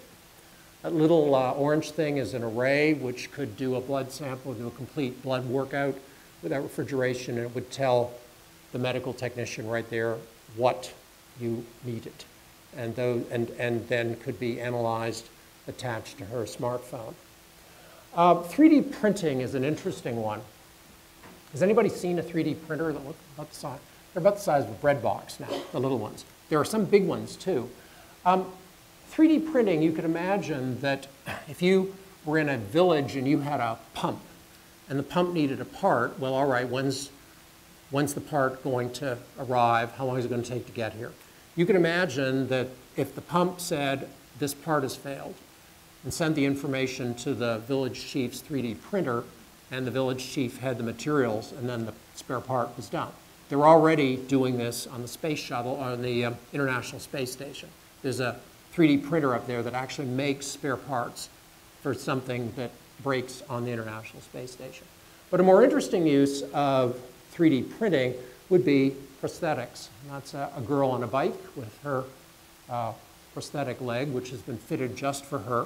That little uh, orange thing is an array which could do a blood sample, do a complete blood workout without refrigeration, and it would tell the medical technician right there what you needed. And, and, and then could be analyzed attached to her smartphone. Uh, 3D printing is an interesting one. Has anybody seen a 3D printer that looks about the size? They're about the size of a bread box now, the little ones. There are some big ones too. Um, 3D printing, you could imagine that if you were in a village and you had a pump and the pump needed a part, well, all right, when's, when's the part going to arrive? How long is it going to take to get here? You can imagine that if the pump said, this part has failed, and sent the information to the village chief's 3D printer, and the village chief had the materials, and then the spare part was done. They're already doing this on the space shuttle, on the um, International Space Station. There's a 3D printer up there that actually makes spare parts for something that breaks on the International Space Station. But a more interesting use of 3D printing would be prosthetics. And that's a, a, girl on a bike with her uh, prosthetic leg, which has been fitted just for her.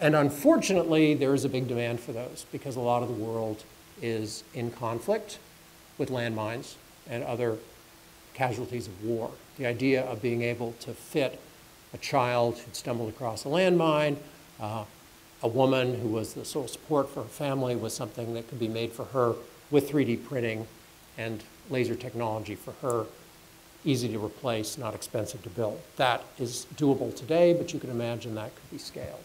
And unfortunately, there is a big demand for those because a lot of the world is in conflict with landmines and other casualties of war. The idea of being able to fit a child who'd stumbled across a landmine, uh, a woman who was the sole support for her family was something that could be made for her with 3D printing and laser technology for her, easy to replace, not expensive to build. That is doable today, but you can imagine that could be scaled.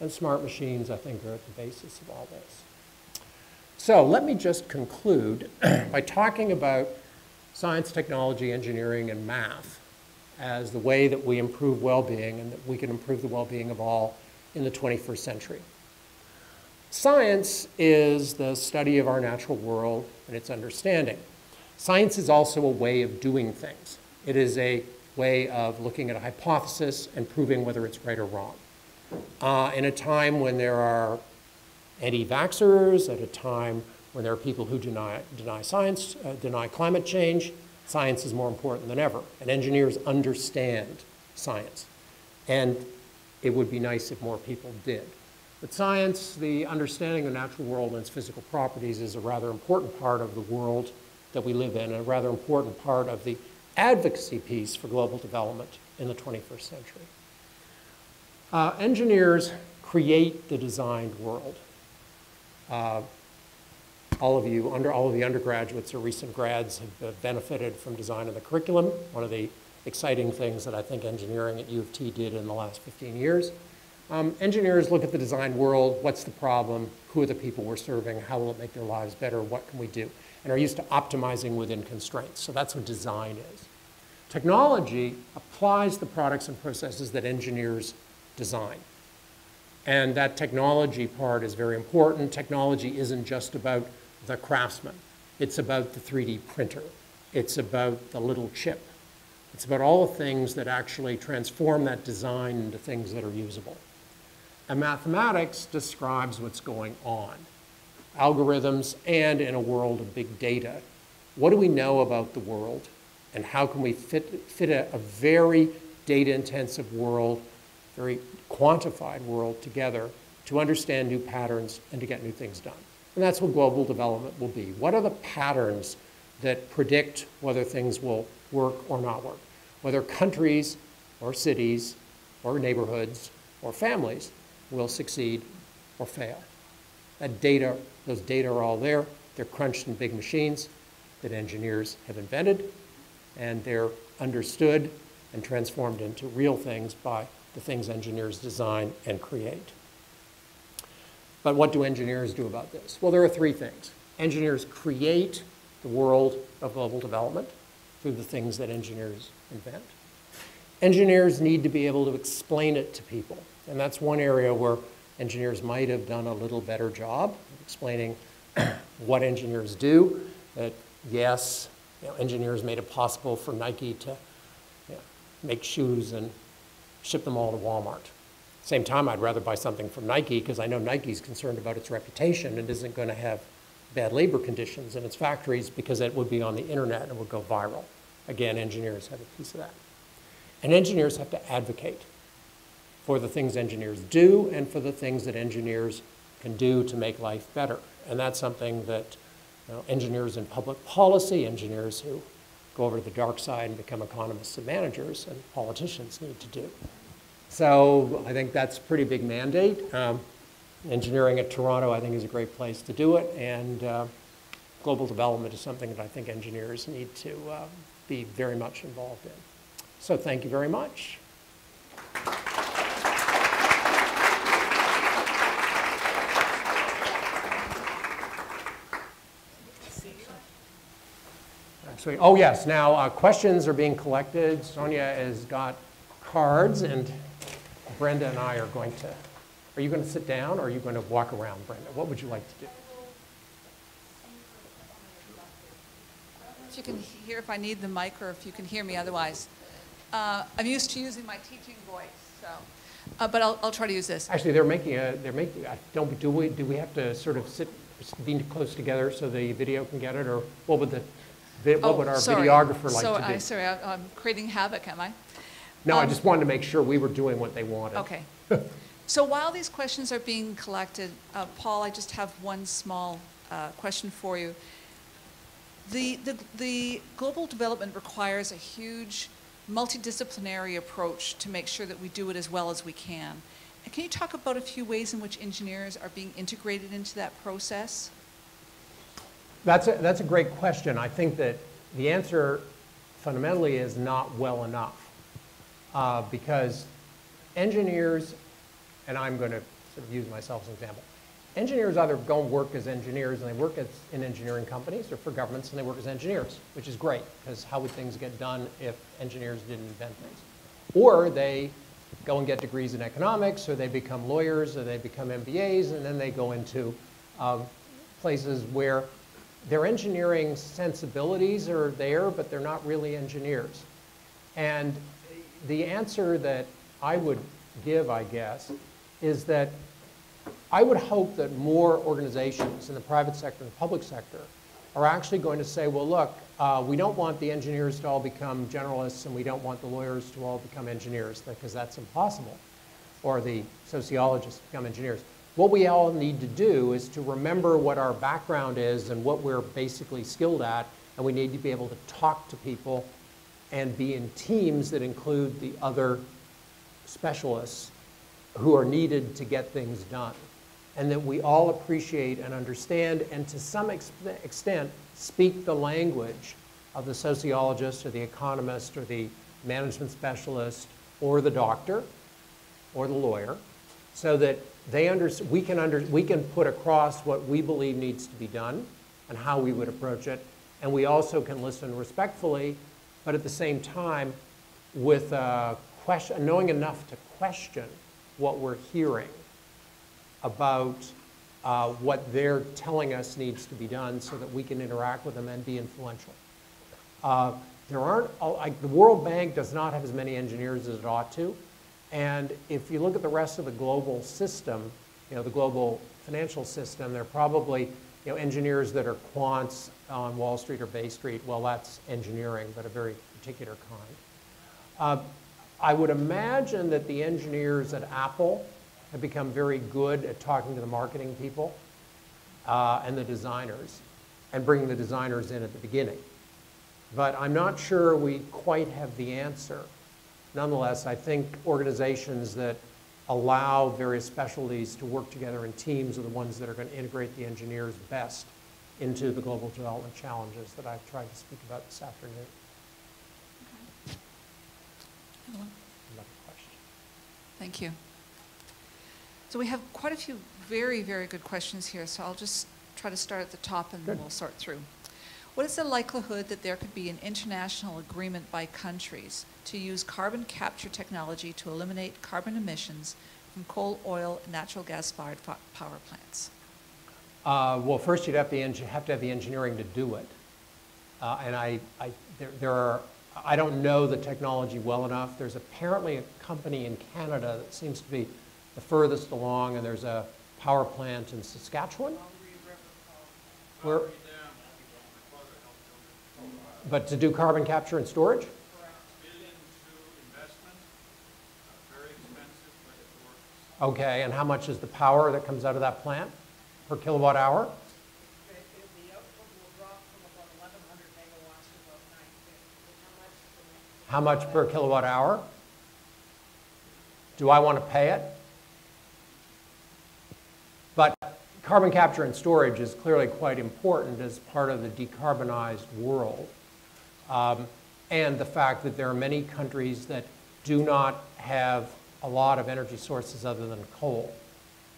And smart machines, I think, are at the basis of all this. So let me just conclude by talking about science, technology, engineering, and math as the way that we improve well-being and that we can improve the well-being of all in the 21st century. Science is the study of our natural world and its understanding. Science is also a way of doing things. It is a way of looking at a hypothesis and proving whether it's right or wrong uh, in a time when there are anti-vaxxers, at a time when there are people who deny, deny science, uh, deny climate change, science is more important than ever. And engineers understand science. And it would be nice if more people did. But science, the understanding of the natural world and its physical properties is a rather important part of the world that we live in, and a rather important part of the advocacy piece for global development in the 21st century. Uh, engineers create the designed world. Uh, all of you, under all of the undergraduates or recent grads have benefited from design in the curriculum. One of the exciting things that I think engineering at U of T did in the last 15 years. Um, engineers look at the design world, what's the problem, who are the people we're serving, how will it make their lives better, what can we do, and are used to optimizing within constraints. So that's what design is. Technology applies the products and processes that engineers design. And that technology part is very important. Technology isn't just about the craftsman. It's about the 3D printer. It's about the little chip. It's about all the things that actually transform that design into things that are usable. And mathematics describes what's going on. Algorithms and in a world of big data. What do we know about the world? And how can we fit, fit a, a very data-intensive world very quantified world together to understand new patterns and to get new things done. And that's what global development will be. What are the patterns that predict whether things will work or not work? Whether countries or cities or neighborhoods or families will succeed or fail. That data, those data are all there. They're crunched in big machines that engineers have invented, and they're understood and transformed into real things by the things engineers design and create. But what do engineers do about this? Well, there are three things. Engineers create the world of global development through the things that engineers invent. Engineers need to be able to explain it to people. And that's one area where engineers might have done a little better job explaining what engineers do. That yes, you know, engineers made it possible for Nike to you know, make shoes and ship them all to Walmart. Same time, I'd rather buy something from Nike because I know Nike's concerned about its reputation and isn't going to have bad labor conditions in its factories because it would be on the internet and it would go viral. Again, engineers have a piece of that. And engineers have to advocate for the things engineers do and for the things that engineers can do to make life better. And that's something that you know, engineers in public policy, engineers who go over to the dark side and become economists and managers, and politicians need to do. So I think that's a pretty big mandate. Um, engineering at Toronto, I think, is a great place to do it, and uh, global development is something that I think engineers need to uh, be very much involved in. So thank you very much. Oh yes, now uh, questions are being collected. Sonia has got cards, and Brenda and I are going to. Are you going to sit down, or are you going to walk around, Brenda? What would you like to do? If you can hear if I need the mic or if you can hear me otherwise. Uh, I'm used to using my teaching voice, so, uh, but I'll, I'll try to use this. Actually, they're making a. They're making. I Don't do we? Do we have to sort of sit, be close together so the video can get it, or what would the? What Oh, would our sorry. videographer like So, to do? I- Sorry, I'm creating havoc, am I? No, I um, just wanted to make sure we were doing what they wanted. Okay. So while these questions are being collected, uh, Paul, I just have one small uh, question for you. The, the, the global development requires a huge multidisciplinary approach to make sure that we do it as well as we can. And Can you talk about a few ways in which engineers are being integrated into that process? That's a, that's a great question. I think that the answer fundamentally is not well enough. Uh, because engineers, and I'm going to sort of use myself as an example, engineers either go and work as engineers and they work as, in engineering companies or for governments and they work as engineers, which is great because how would things get done if engineers didn't invent things? Or they go and get degrees in economics or they become lawyers or they become MBAs and then they go into um, places where their engineering sensibilities are there, but they're not really engineers. And the answer that I would give, I guess, is that I would hope that more organizations in the private sector and the public sector are actually going to say, well, look, uh, we don't want the engineers to all become generalists and we don't want the lawyers to all become engineers because that's impossible, or the sociologists become engineers. What we all need to do is to remember what our background is and what we're basically skilled at, and we need to be able to talk to people and be in teams that include the other specialists who are needed to get things done. And that we all appreciate and understand, and to some ex- extent, speak the language of the sociologist or the economist or the management specialist or the doctor or the lawyer, so that they under, we, can under, we can put across what we believe needs to be done and how we would approach it. And we also can listen respectfully, but at the same time, with a question, knowing enough to question what we're hearing about uh, what they're telling us needs to be done so that we can interact with them and be influential. Uh, there aren't, uh, like, the World Bank does not have as many engineers as it ought to. And if you look at the rest of the global system, you know, the global financial system, there are probably, you know, engineers that are quants on Wall Street or Bay Street. Well, that's engineering, but a very particular kind. Uh, I would imagine that the engineers at Apple have become very good at talking to the marketing people uh, and the designers and bringing the designers in at the beginning. But I'm not sure we quite have the answer. Nonetheless, I think organizations that allow various specialties to work together in teams are the ones that are going to integrate the engineers best into the global development challenges that I've tried to speak about this afternoon. Evelyn? Another question. Thank you. So we have quite a few very, very good questions here, so I'll just try to start at the top and then Good. we'll sort through. What is the likelihood that there could be an international agreement by countries to use carbon capture technology to eliminate carbon emissions from coal, oil, and natural gas-fired fo- power plants? Uh, Well, first you'd have to, engi- have to have the engineering to do it. Uh, And I, I, there there are, I don't know the technology well enough. There's apparently a company in Canada that seems to be the furthest along, and there's a power plant in Saskatchewan. Where, but to do carbon capture and storage? billion to investment, very expensive, but it works. Okay, and how much is the power that comes out of that plant per kilowatt hour? The the output will drop from about 1,100 megawatts to about 950. How much? How much per kilowatt hour? Do I want to pay it? But carbon capture and storage is clearly quite important as part of the decarbonized world. Um, and the fact that there are many countries that do not have a lot of energy sources other than coal.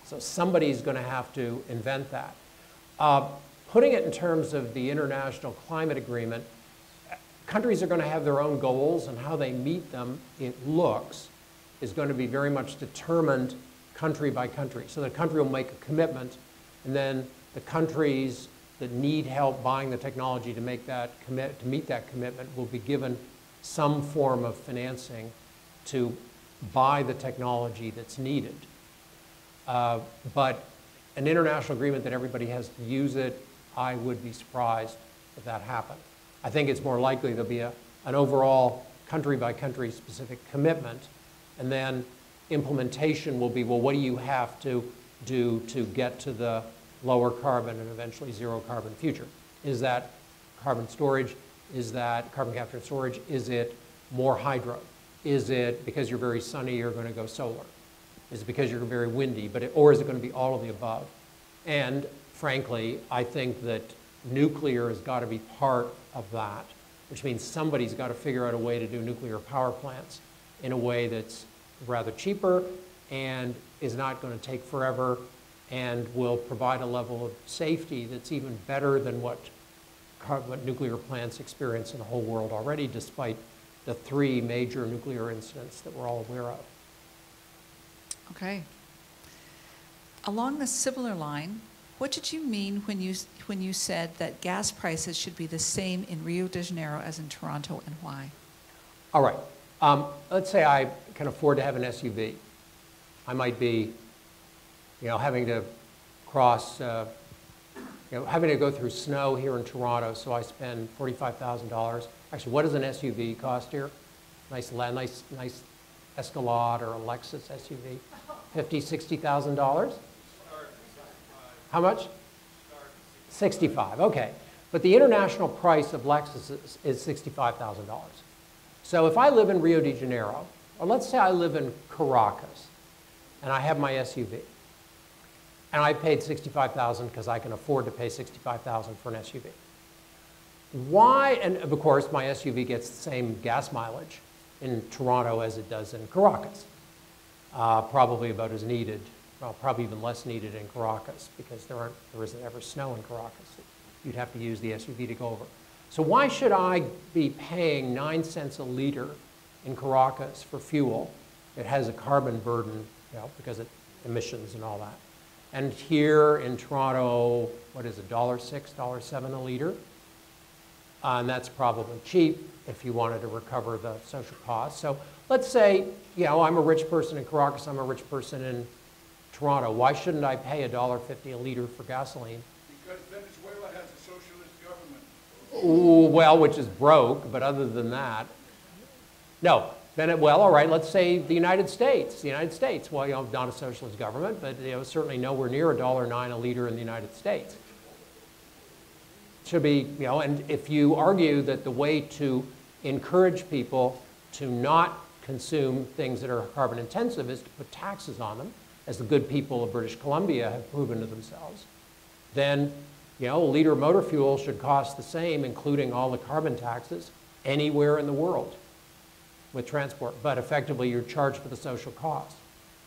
So somebody's going to have to invent that. Uh, putting it in terms of the International Climate Agreement, countries are going to have their own goals, and how they meet them, it looks, is going to be very much determined country by country. So the country will make a commitment, and then the countries that need help buying the technology to make that commit to meet that commitment will be given some form of financing to buy the technology that's needed. Uh, but an international agreement that everybody has to use it, I would be surprised if that happened. I think it's more likely there'll be a, an overall country by country specific commitment, and then implementation will be well, what do you have to do to get to the lower carbon and eventually zero carbon future? Is that carbon storage? Is that carbon capture and storage? Is it more hydro? Is it because you're very sunny, you're going to go solar? Is it because you're very windy? But it, or is it going to be all of the above? And frankly, I think that nuclear has got to be part of that, which means somebody's got to figure out a way to do nuclear power plants in a way that's rather cheaper and is not going to take forever and will provide a level of safety that's even better than what, what nuclear plants experience in the whole world already, despite the three major nuclear incidents that we're all aware of. Okay. Along the similar line, what did you mean when you, when you said that gas prices should be the same in Rio de Janeiro as in Toronto and why? All right. Um, let's say I can afford to have an SUV. I might be, you know, having to cross, uh, you know, having to go through snow here in Toronto, so I spend $45,000. Actually, what does an SUV cost here? Nice, nice, nice Escalade or a Lexus SUV. Fifty, sixty thousand dollars? How much? 65, okay. But the international price of Lexus is, is $65,000. So if I live in Rio de Janeiro, or let's say I live in Caracas, and I have my SUV, and I paid 65,000 because I can afford to pay 65,000 for an SUV. Why, and of course my SUV gets the same gas mileage in Toronto as it does in Caracas. Uh, probably about as needed, well, probably even less needed in Caracas because there, aren't, there isn't ever snow in Caracas. You'd have to use the SUV to go over. So why should I be paying nine cents a liter in Caracas for fuel? It has a carbon burden, you know, because of emissions and all that. And here in Toronto, what is it, dollar six, dollar seven a liter? Uh, and that's probably cheap if you wanted to recover the social costs. So let's say, you know, I'm a rich person in Caracas, I'm a rich person in Toronto. Why shouldn't I pay $1.50 a liter for gasoline? Because Venezuela has a socialist government. Ooh, well, which is broke, but other than that, no. Then, it, well, all right, let's say the United States. The United States, well, you know, not a socialist government, but you know, certainly nowhere near $1.09 a liter in the United States. Should be, you know, and if you argue that the way to encourage people to not consume things that are carbon intensive is to put taxes on them, as the good people of British Columbia have proven to themselves, then you know, a liter of motor fuel should cost the same, including all the carbon taxes, anywhere in the world with transport. But effectively, you're charged for the social cost.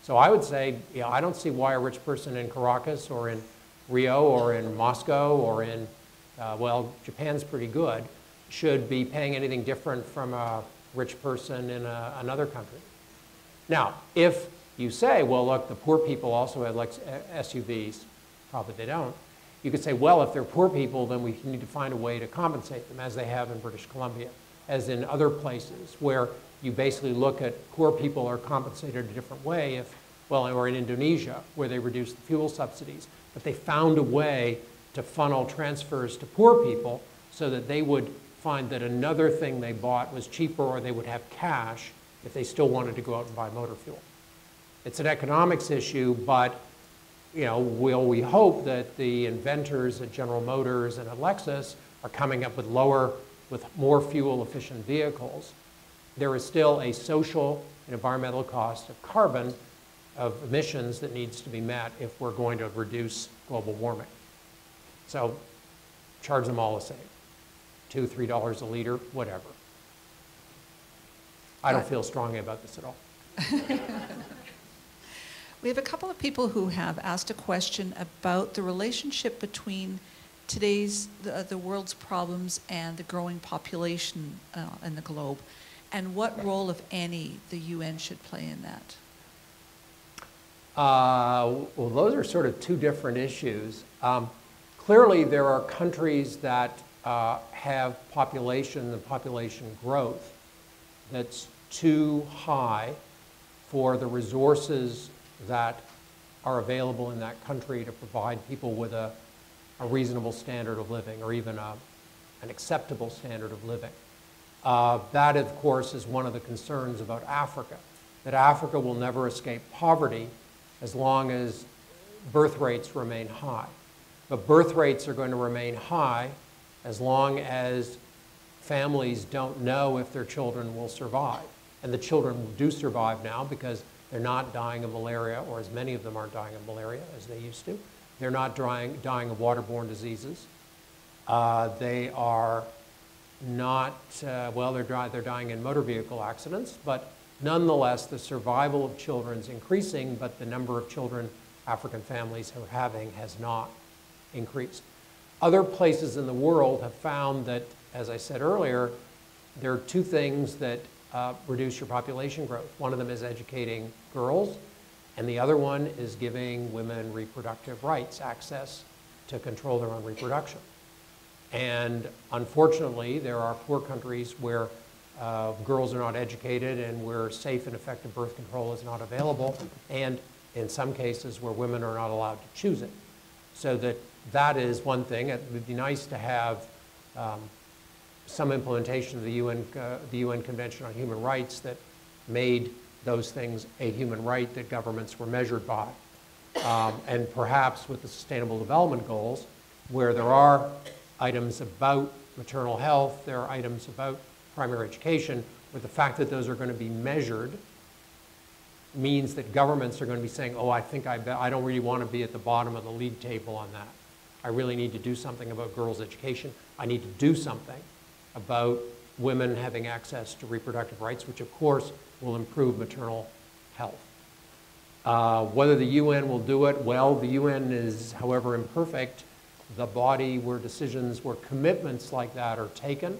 So I would say, you know, I don't see why a rich person in Caracas or in Rio or in Moscow or in, uh, well, Japan's pretty good, should be paying anything different from a rich person in a, another country. Now, if you say, well, look, the poor people also have like SUVs, probably they don't. You could say, well, if they're poor people, then we need to find a way to compensate them, as they have in British Columbia, as in other places where you basically look at poor people are compensated a different way if, well, or in Indonesia, where they reduced the fuel subsidies. But they found a way to funnel transfers to poor people so that they would find that another thing they bought was cheaper or they would have cash if they still wanted to go out and buy motor fuel. It's an economics issue, but you know, will we hope that the inventors at General Motors and at Lexus are coming up with lower, with more fuel efficient vehicles? There is still a social and environmental cost of carbon, of emissions that needs to be met if we're going to reduce global warming. So charge them all the same, two, three dollars a liter, whatever. I don't feel strongly about this at all. We have a couple of people who have asked a question about the relationship between today's, the, the world's problems and the growing population uh, in the globe, and what role, if any, the UN should play in that. Uh, well, those are sort of two different issues. Um, clearly, there are countries that uh, have population and population growth that's too high for the resources that are available in that country to provide people with a, a reasonable standard of living or even a, an acceptable standard of living. Uh, that, of course, is one of the concerns about Africa, that Africa will never escape poverty as long as birth rates remain high. But birth rates are going to remain high as long as families don't know if their children will survive. And the children do survive now because they're not dying of malaria, or as many of them aren't dying of malaria as they used to. They're not dying, dying of waterborne diseases. Uh, they are not, uh, well, they're, dry, they're dying in motor vehicle accidents, but nonetheless, the survival of children is increasing, but the number of children African families are having has not increased. Other places in the world have found that, as I said earlier, there are two things that uh, reduce your population growth. One of them is educating girls, and the other one is giving women reproductive rights, access to control their own reproduction. And unfortunately, there are poor countries where uh, girls are not educated and where safe and effective birth control is not available, and in some cases where women are not allowed to choose it. So that that is one thing. It would be nice to have um, some implementation of the UN, uh, the UN Convention on Human Rights that made those things a human right that governments were measured by. Um, and perhaps with the Sustainable Development Goals, where there are items about maternal health, there are items about primary education, where the fact that those are going to be measured means that governments are going to be saying, oh, I think I, I don't really want to be at the bottom of the league table on that. I really need to do something about girls' education. I need to do something about women having access to reproductive rights, which of course will improve maternal health. Uh, whether the UN will do it, well, the UN is, however imperfect, the body where decisions, where commitments like that are taken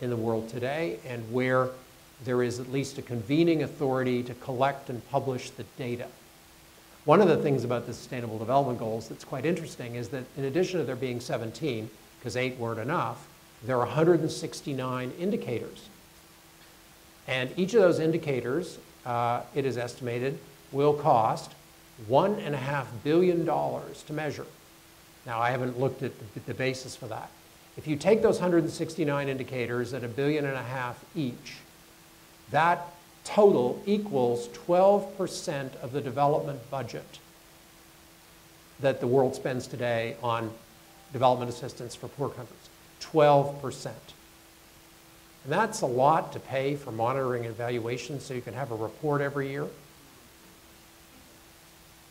in the world today, and where there is at least a convening authority to collect and publish the data. One of the things about the Sustainable Development Goals that's quite interesting is that in addition to there being 17, because eight weren't enough, there are 169 indicators. And each of those indicators, uh, it is estimated, will cost $1.5 billion to measure. Now, I haven't looked at the, the basis for that. If you take those 169 indicators at a billion and a half each, that total equals 12% of the development budget that the world spends today on development assistance for poor countries. 12%. And that's a lot to pay for monitoring and evaluation so you can have a report every year.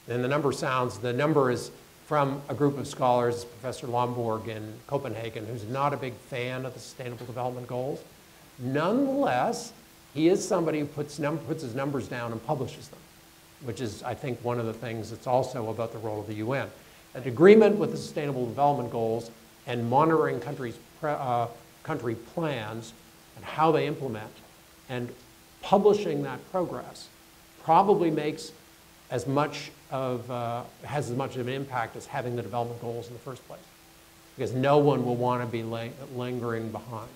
And the number sounds, the number is from a group of scholars, Professor Lomborg in Copenhagen, who's not a big fan of the Sustainable Development Goals. Nonetheless, he is somebody who puts, puts his numbers down and publishes them, which is, I think, one of the things that's also about the role of the UN. An agreement with the Sustainable Development Goals and monitoring countries' uh, country plans and how they implement and publishing that progress probably makes as much of, uh, has as much of an impact as having the development goals in the first place. Because no one will want to be la- lingering behind.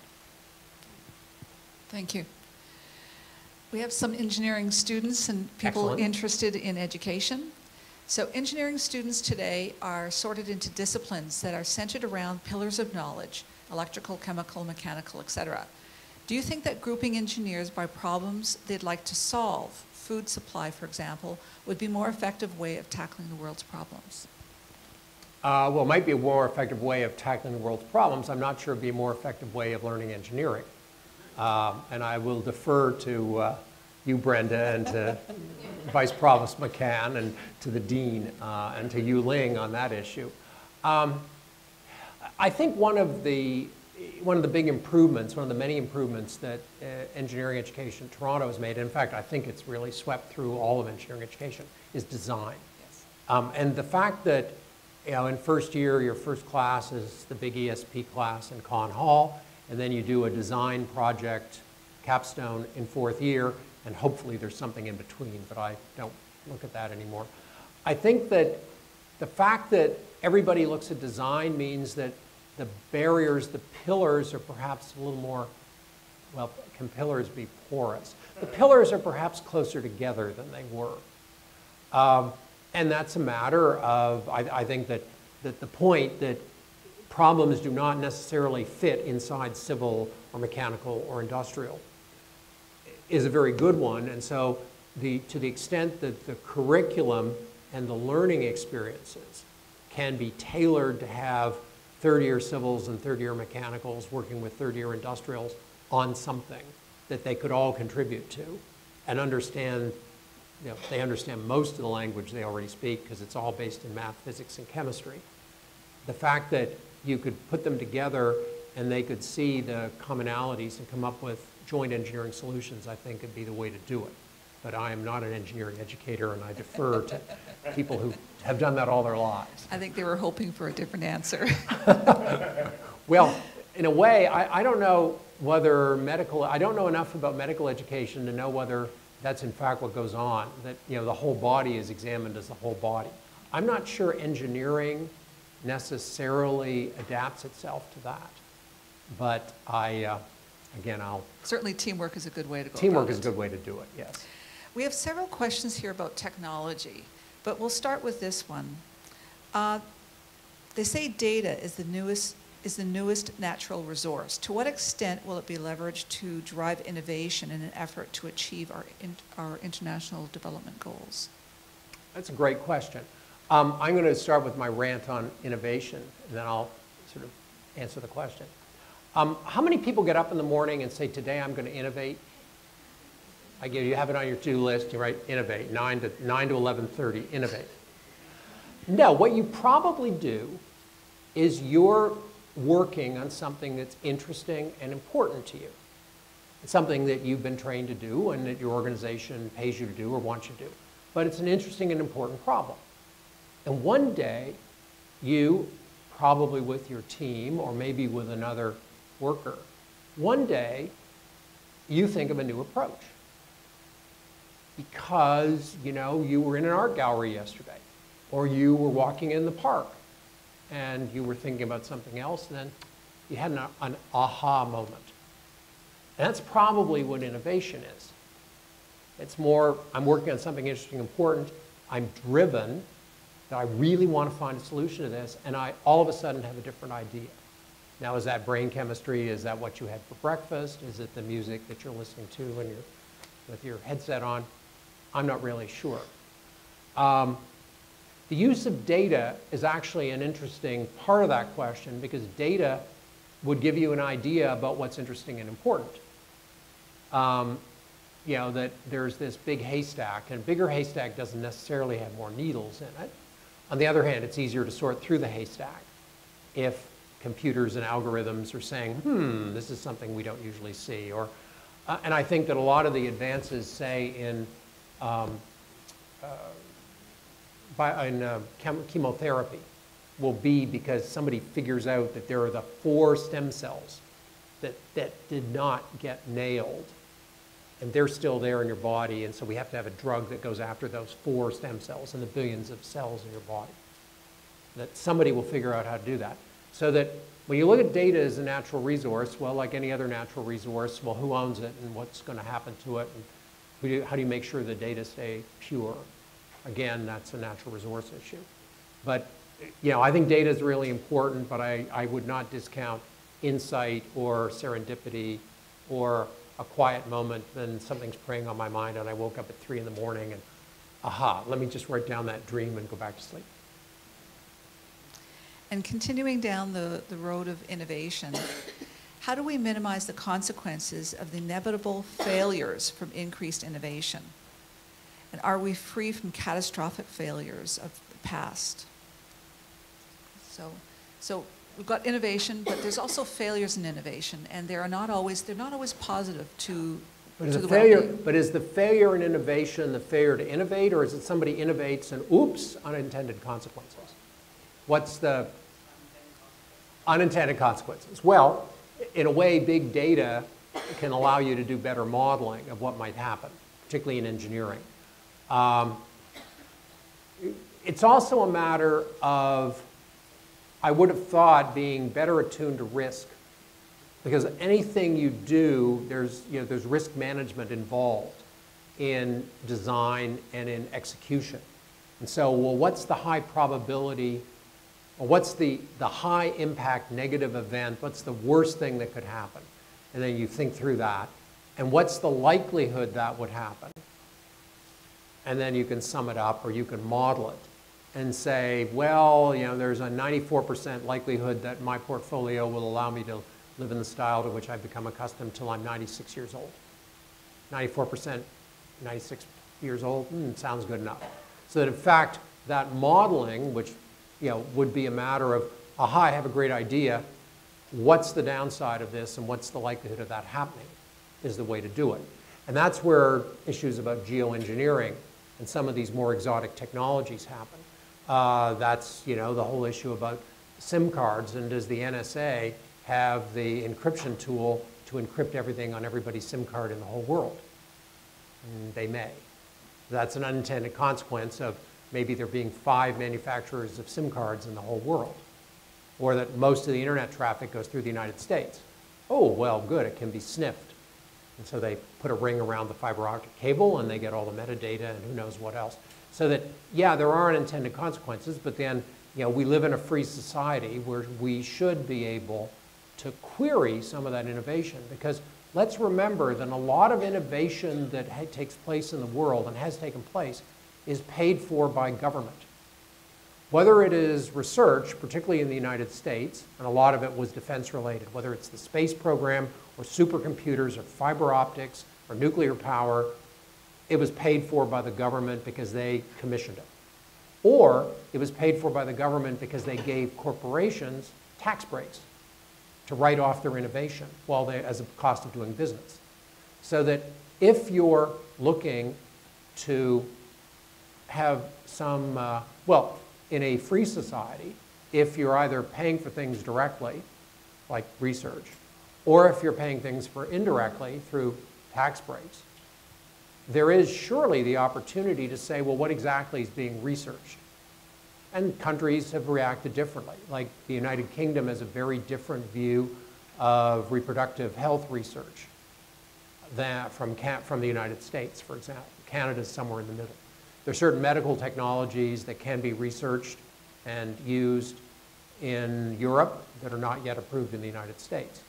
Thank you. We have some engineering students and people Excellent. interested in education. So engineering students today are sorted into disciplines that are centered around pillars of knowledge, electrical, chemical, mechanical, etc. Do you think that grouping engineers by problems they'd like to solve, food supply, for example, would be a more effective way of tackling the world's problems? Uh, well, it might be a more effective way of tackling the world's problems. I'm not sure it'd be a more effective way of learning engineering. Um, and I will defer to uh, you, Brenda, and to Vice Provost McCann, and to the Dean, uh, and to Yu-Ling on that issue. Um, I think one of the one of the big improvements, one of the many improvements that uh, engineering education in Toronto has made, in fact, I think it's really swept through all of engineering education, is design. Yes. Um, and the fact that, you know, in first year, your first class is the big ESP class in Con Hall, and then you do a design project capstone in fourth year, and hopefully there's something in between, but I don't look at that anymore. I think that the fact that everybody looks at design means that the barriers, the pillars are perhaps a little more, well, can pillars be porous? The pillars are perhaps closer together than they were. Um, and that's a matter of, I, I think that, that the point that problems do not necessarily fit inside civil or mechanical or industrial is a very good one. And so the, to the extent that the curriculum and the learning experiences can be tailored to have third-year civils and third-year mechanicals working with third-year industrials on something that they could all contribute to and understand, you know, they understand most of the language they already speak because it's all based in math, physics, and chemistry. The fact that you could put them together and they could see the commonalities and come up with joint engineering solutions, I think would be the way to do it. But I am not an engineering educator and I defer to people who have done that all their lives. I think they were hoping for a different answer. Well, in a way, I, I don't know whether medical, I don't know enough about medical education to know whether that's in fact what goes on, that, you know, the whole body is examined as the whole body. I'm not sure engineering necessarily adapts itself to that. But I, uh, again, I'll, Certainly teamwork is a good way to go teamwork is a good way to do it, yes. We have several questions here about technology, but we'll start with this one. Uh, They say data is the newest, is the newest natural resource. To what extent will it be leveraged to drive innovation in an effort to achieve our, in- our international development goals? That's a great question. Um, I'm going to start with my rant on innovation, and then I'll sort of answer the question. Um, how many people get up in the morning and say, today I'm going to innovate? I give you have it on your to-do list, you write innovate, 9 to, 9 to 11.30, innovate. No, what you probably do is you're working on something that's interesting and important to you. It's something that you've been trained to do and that your organization pays you to do or wants you to do. But it's an interesting and important problem. And one day, you, probably with your team or maybe with another worker, one day you think of a new approach. Because, you know, you were in an art gallery yesterday, or you were walking in the park and you were thinking about something else, and then you had an, an aha moment. And that's probably what innovation is. It's more, I'm working on something interesting, important, I'm driven, that I really want to find a solution to this, and I all of a sudden have a different idea. Now, is that brain chemistry? Is that what you had for breakfast? Is it the music that you're listening to when you're with your headset on? I'm not really sure. Um, the use of data is actually an interesting part of that question because data would give you an idea about what's interesting and important. Um, you know, that there's this big haystack, and bigger haystack doesn't necessarily have more needles in it. On the other hand, it's easier to sort through the haystack if computers and algorithms are saying, hmm, this is something we don't usually see. Or, uh, and I think that a lot of the advances, say, in, um, uh, bi- in uh, chem- chemotherapy, will be because somebody figures out that there are the four stem cells that, that did not get nailed and they're still there in your body, and so we have to have a drug that goes after those four stem cells and the billions of cells in your body. That somebody will figure out how to do that. So that when you look at data as a natural resource, well, like any other natural resource, well, who owns it and what's going to happen to it, and do how do you make sure the data stay pure? again, that's a natural resource issue. But, you know, I think data is really important, but I, I would not discount insight or serendipity or a quiet moment when something's preying on my mind and I woke up at three in the morning and, aha, let me just write down that dream and go back to sleep. And continuing down the, the road of innovation, how do we minimize the consequences of the inevitable failures from increased innovation? And are we free from catastrophic failures of the past? So, so we've got innovation, but there's also failures in innovation, and they are not always they're not always positive to, But is, to the failure, but is the failure in innovation the failure to innovate, or is it somebody innovates and oops, unintended consequences? What's the unintended consequences? Well, in a way, big data can allow you to do better modeling of what might happen, particularly in engineering. Um, it's also a matter of, I would have thought, being better attuned to risk. Because anything you do, there's, you know, there's risk management involved in design and in execution. And so, well, what's the high probability, or what's the, the high impact negative event? What's the worst thing that could happen? And then you think through that. And what's the likelihood that would happen? And then you can sum it up or you can model it and say, well, you know, there's a 94% likelihood that my portfolio will allow me to live in the style to which I've become accustomed till I'm 96 years old. 94%, 96 years old, hmm, sounds good enough. So that in fact, that modeling, which you know, would be a matter of, aha, I have a great idea, what's the downside of this and what's the likelihood of that happening, is the way to do it. And that's where issues about geoengineering and some of these more exotic technologies happen. Uh, that's, you know, the whole issue about SIM cards and does the NSA have the encryption tool to encrypt everything on everybody's SIM card in the whole world? And they may. That's an unintended consequence of maybe there being five manufacturers of SIM cards in the whole world, or that most of the internet traffic goes through the United States. Oh, well, good, it can be sniffed. And so they put a ring around the fiber optic cable and they get all the metadata and who knows what else. So that, yeah, there are unintended consequences, but then, you know, we live in a free society where we should be able to query some of that innovation because let's remember that a lot of innovation that takes place in the world and has taken place is paid for by government. Whether it is research, particularly in the United States, and a lot of it was defense related, whether it's the space program or supercomputers or fiber optics or nuclear power, it was paid for by the government because they commissioned it. Or it was paid for by the government because they gave corporations tax breaks to write off their innovation while they, as a cost of doing business. So that if you're looking to have some, uh, well, in a free society, if you're either paying for things directly, like research, or if you're paying things for indirectly through tax breaks, there is surely the opportunity to say, well, what exactly is being researched? And countries have reacted differently. Like the United Kingdom has a very different view of reproductive health research than from, from the United States, for example. Canada's somewhere in the middle. There are certain medical technologies that can be researched and used in Europe that are not yet approved in the United States.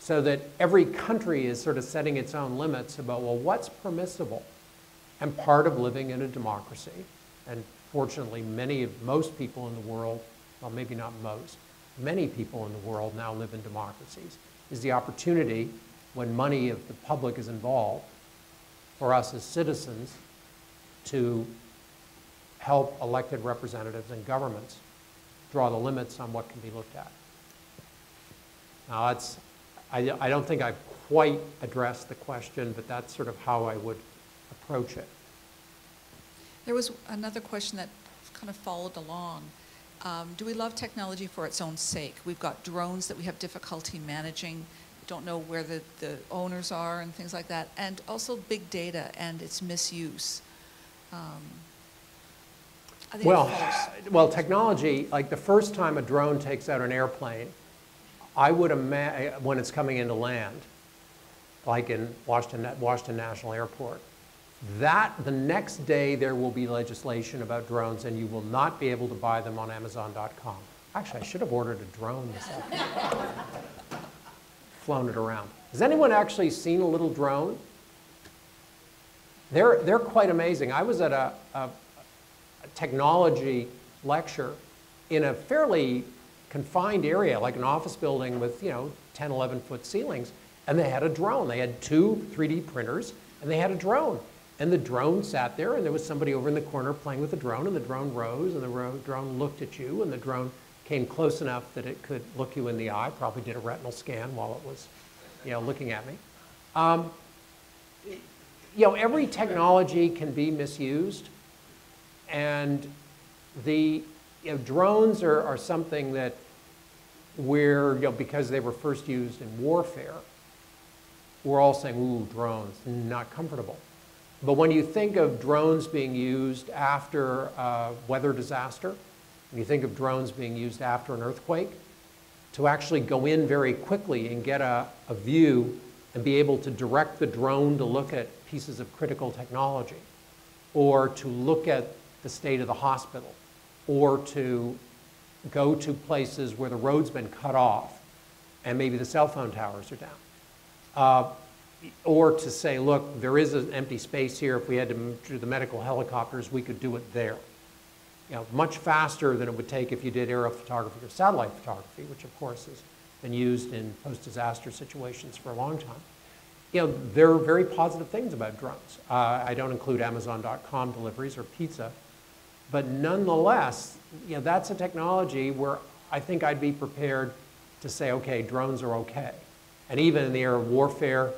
So that every country is sort of setting its own limits about, well, what's permissible? And part of living in a democracy, and fortunately, many of most people in the world, well, maybe not most, many people in the world now live in democracies, is the opportunity when money of the public is involved for us as citizens to help elected representatives and governments draw the limits on what can be looked at. Now, that's, I, I don't think I've quite addressed the question, but that's sort of how I would approach it. There was another question that kind of followed along. Um, do we love technology for its own sake? We've got drones that we have difficulty managing, don't know where the, the owners are and things like that, and also big data and its misuse. Um, I think it Well, well, technology, like the first time a drone takes out an airplane, I would imagine, when it's coming into land, like in Washington, Washington National Airport, That, the next day, there will be legislation about drones, and you will not be able to buy them on Amazon.com. Actually, I should have ordered a drone this afternoon. Flown it around. Has anyone actually seen a little drone? They're, they're quite amazing. I was at a, a, a technology lecture in a fairly confined area, like an office building with, you know, 10, 11 foot ceilings, and they had a drone. They had two 3D printers, and they had a drone. And the drone sat there, and there was somebody over in the corner playing with the drone, and the drone rose, and the ro- drone looked at you, and the drone came close enough that it could look you in the eye, probably did a retinal scan while it was, you know, looking at me. Um, you know, every technology can be misused, and the you know, drones are, are something that we're, you know, because they were first used in warfare, we're all saying, ooh, drones, not comfortable. But when you think of drones being used after a weather disaster, when you think of drones being used after an earthquake, to actually go in very quickly and get a, a view and be able to direct the drone to look at pieces of critical technology, or to look at the state of the hospital, or to go to places where the road's been cut off and maybe the cell phone towers are down. Uh, or to say, look, there is an empty space here. If we had to do the medical helicopters, we could do it there. You know, much faster than it would take if you did aerial photography or satellite photography, which of course has been used in post-disaster situations for a long time. You know, there are very positive things about drones. Uh, I don't include Amazon.com deliveries or pizza, but nonetheless, you know, that's a technology where I think I'd be prepared to say, okay, drones are okay. And even in the era of warfare,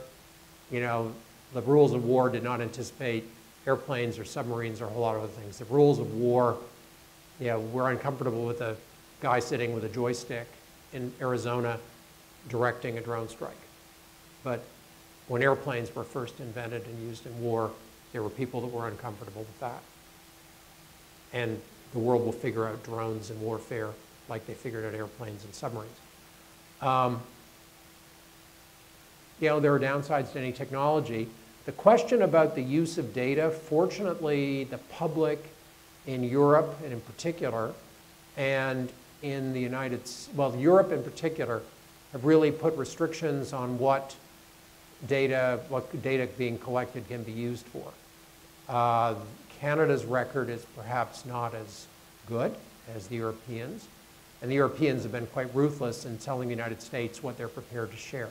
you know, the rules of war did not anticipate airplanes or submarines or a whole lot of other things. The rules of war, you know, we're uncomfortable with a guy sitting with a joystick in Arizona directing a drone strike. But when airplanes were first invented and used in war, there were people that were uncomfortable with that. And the world will figure out drones and warfare like they figured out airplanes and submarines. Um, you know, there are downsides to any technology. The question about the use of data, fortunately, the public in Europe and in particular, and in the United, well, Europe in particular, have really put restrictions on what data, what data being collected can be used for. Uh, Canada's record is perhaps not as good as the Europeans, and the Europeans have been quite ruthless in telling the United States what they're prepared to share.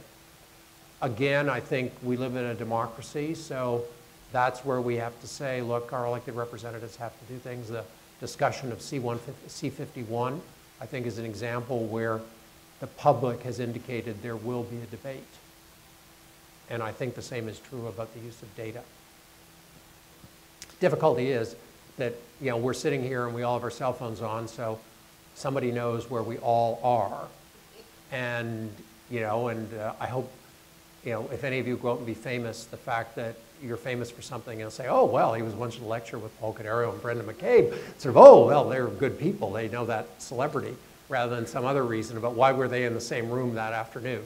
Again, I think we live in a democracy, so that's where we have to say, look, our elected representatives have to do things. The discussion of C1, C51, I think, is an example where the public has indicated there will be a debate. And I think the same is true about the use of data. Difficulty is that you know we're sitting here and we all have our cell phones on, so somebody knows where we all are, and you know, and uh, I hope you know if any of you go out and be famous, the fact that you're famous for something and say, oh well, he was once in a lecture with Paul Cadario and Brenda McCabe, sort of, oh well, they're good people, they know that celebrity, rather than some other reason about why were they in the same room that afternoon,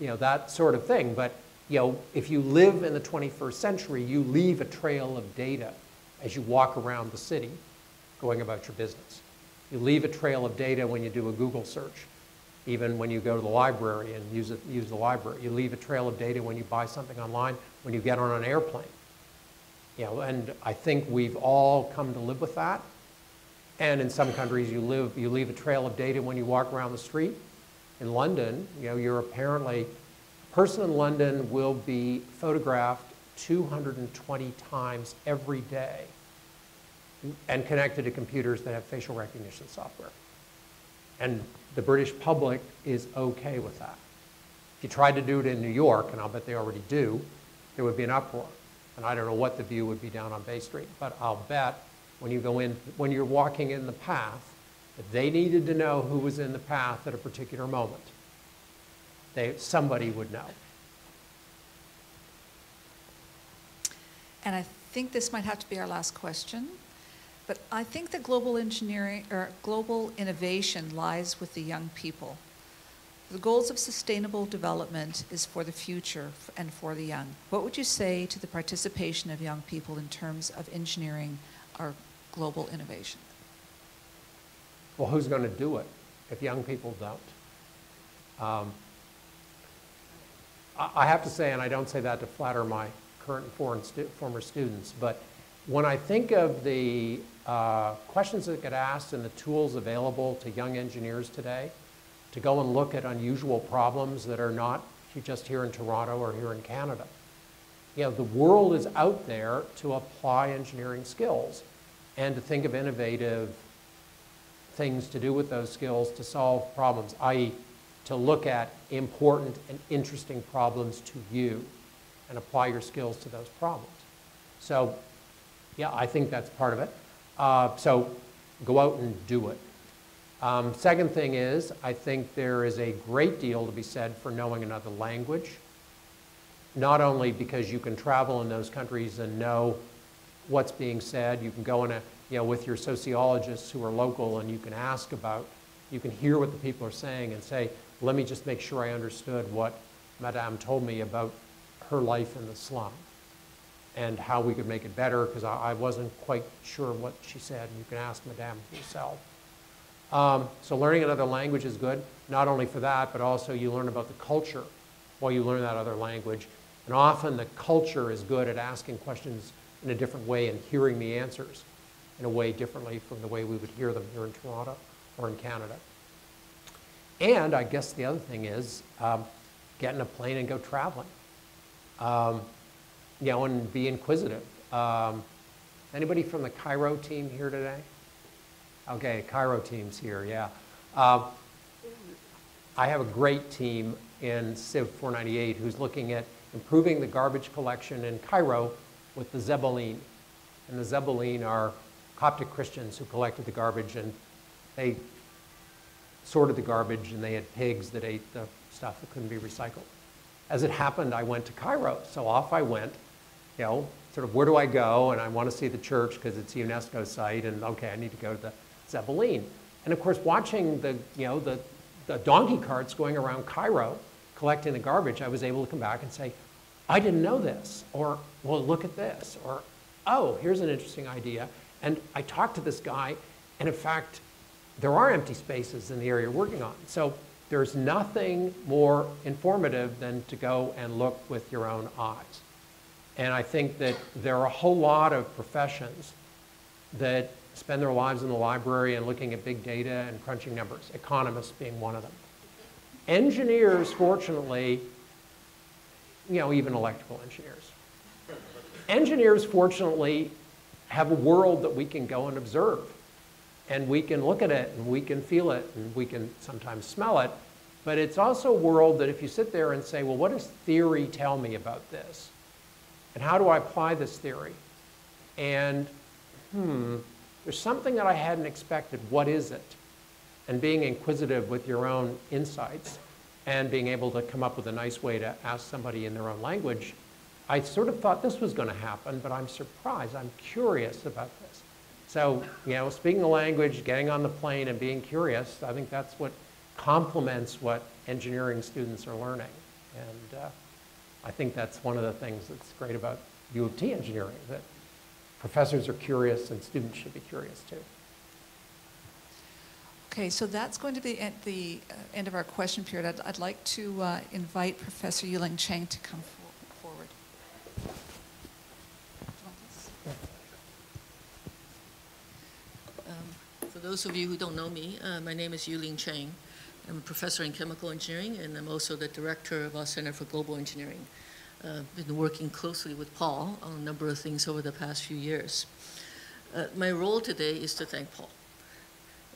you know, that sort of thing. But you know, if you live in the 21st century, you leave a trail of data as you walk around the city going about your business. You leave a trail of data when you do a Google search, even when you go to the library and use, it, use the library. You leave a trail of data when you buy something online, when you get on an airplane. You know, and I think we've all come to live with that. And in some countries, you, live, you leave a trail of data when you walk around the street. In London, you know, you're apparently, person in London will be photographed 220 times every day and connected to computers that have facial recognition software. And the British public is okay with that. If you tried to do it in New York, and I'll bet they already do, there would be an uproar. And I don't know what the view would be down on Bay Street, but I'll bet when you go in, when you're walking in the path, that they needed to know who was in the path at a particular moment, they, somebody would know. And I think this might have to be our last question, but I think that global engineering or global innovation lies with the young people. The goals of sustainable development is for the future and for the young. What would you say to the participation of young people in terms of engineering our global innovation? Well, who's going to do it if young people don't? Um, I have to say, and I don't say that to flatter my current and stu- former students, but when I think of the uh, questions that get asked and the tools available to young engineers today to go and look at unusual problems that are not just here in Toronto or here in Canada, you know, the world is out there to apply engineering skills and to think of innovative things to do with those skills to solve problems, i.e., to look at important and interesting problems to you and apply your skills to those problems. So, yeah, I think that's part of it. Uh, so, go out and do it. Um, second thing is, I think there is a great deal to be said for knowing another language, not only because you can travel in those countries and know what's being said, you can go in a, you know, with your sociologists who are local and you can ask about, you can hear what the people are saying and say, let me just make sure I understood what Madame told me about her life in the slum and how we could make it better because I, I wasn't quite sure what she said. You can ask Madame yourself. Um, so learning another language is good, not only for that, but also you learn about the culture while you learn that other language. And often the culture is good at asking questions in a different way and hearing the answers in a way differently from the way we would hear them here in Toronto or in Canada. And I guess the other thing is um, get in a plane and go traveling. Um, you know, and be inquisitive. Um, anybody from the Cairo team here today? Okay, Cairo team's here, yeah. Uh, I have a great team in Civ 498 who's looking at improving the garbage collection in Cairo with the Zabbaleen. And the Zabbaleen are Coptic Christians who collected the garbage and they sorted the garbage and they had pigs that ate the stuff that couldn't be recycled. As it happened, I went to Cairo, so off I went, you know, sort of where do I go? And I want to see the church because it's a UNESCO site, and okay, I need to go to the Zabbaleen. And of course, watching the, you know, the, the donkey carts going around Cairo collecting the garbage, I was able to come back and say, I didn't know this, or well, look at this, or oh, here's an interesting idea. And I talked to this guy, and in fact, there are empty spaces in the area you're working on. So there's nothing more informative than to go and look with your own eyes. And I think that there are a whole lot of professions that spend their lives in the library and looking at big data and crunching numbers, economists being one of them. Engineers, fortunately, you know, even electrical engineers. Engineers, fortunately, have a world that we can go and observe. And we can look at it and we can feel it and we can sometimes smell it. But it's also a world that if you sit there and say, well, what does theory tell me about this? And how do I apply this theory? And, hmm, there's something that I hadn't expected. What is it? And being inquisitive with your own insights and being able to come up with a nice way to ask somebody in their own language. I sort of thought this was going to happen, but I'm surprised. I'm curious about. So, you know, speaking the language, getting on the plane, and being curious, I think that's what complements what engineering students are learning. And uh, I think that's one of the things that's great about U of T engineering, that professors are curious and students should be curious too. Okay, so that's going to be at the uh, end of our question period. I'd, I'd like to uh, invite Professor Yu-Ling Cheng to come for- forward. Do you want this? Um, For those of you who don't know me, uh, my name is Yu-Ling Cheng. I'm a professor in chemical engineering, and I'm also the director of our Center for Global Engineering. Uh, Been working closely with Paul on a number of things over the past few years. Uh, My role today is to thank Paul.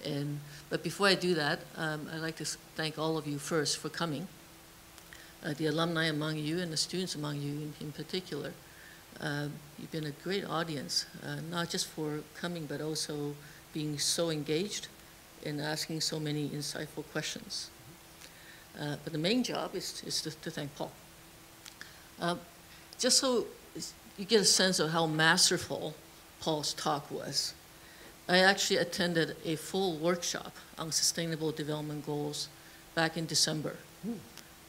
And, but before I do that, um, I'd like to thank all of you first for coming. Uh, The alumni among you and the students among you in- in particular. Uh, You've been a great audience, uh, not just for coming, but also being so engaged and asking so many insightful questions. Uh, But the main job is, is to, to thank Paul. Uh, Just so you get a sense of how masterful Paul's talk was, I actually attended a full workshop on sustainable development goals back in December.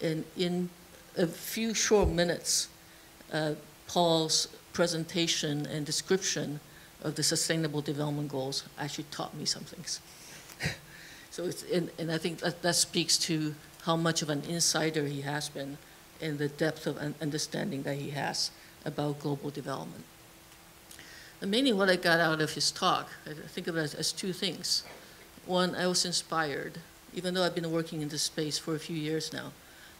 And in a few short minutes, uh, Paul's presentation and description of the Sustainable Development Goals actually taught me some things. so it's, and, and I think that, that speaks to how much of an insider he has been and the depth of un- understanding that he has about global development. And mainly what I got out of his talk, I think of it as, as two things. One, I was inspired, even though I've been working in this space for a few years now,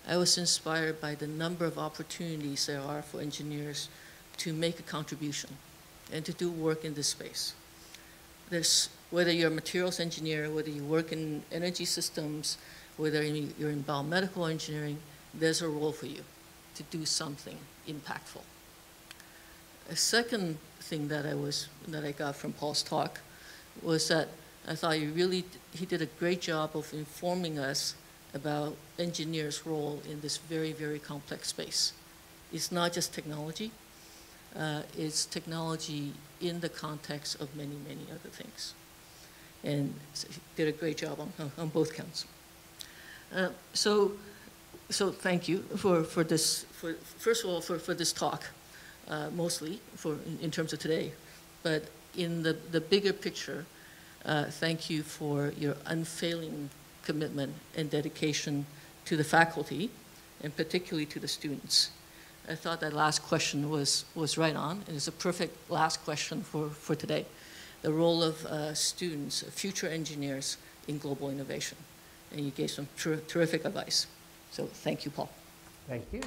I was inspired by the number of opportunities there are for engineers to make a contribution and to do work in this space. There's, whether you're a materials engineer, whether you work in energy systems, whether you- you're in biomedical engineering, there's a role for you to do something impactful. A second thing that I was that I got from Paul's talk was that I thought he really he did a great job of informing us about engineers' role in this very very complex space. It's not just technology; uh, it's technology in the context of many many other things, and did a great job on on, on both counts. Uh, so, so thank you for for this for first of all for for this talk uh, mostly for in, in terms of today, but in the, the bigger picture, uh, thank you for your unfailing commitment and dedication to the faculty, and particularly to the students. I thought that last question was, was right on, and it's a perfect last question for, for today. The role of uh, students, future engineers in global innovation. And you gave some ter- terrific advice. So thank you, Paul. Thank you.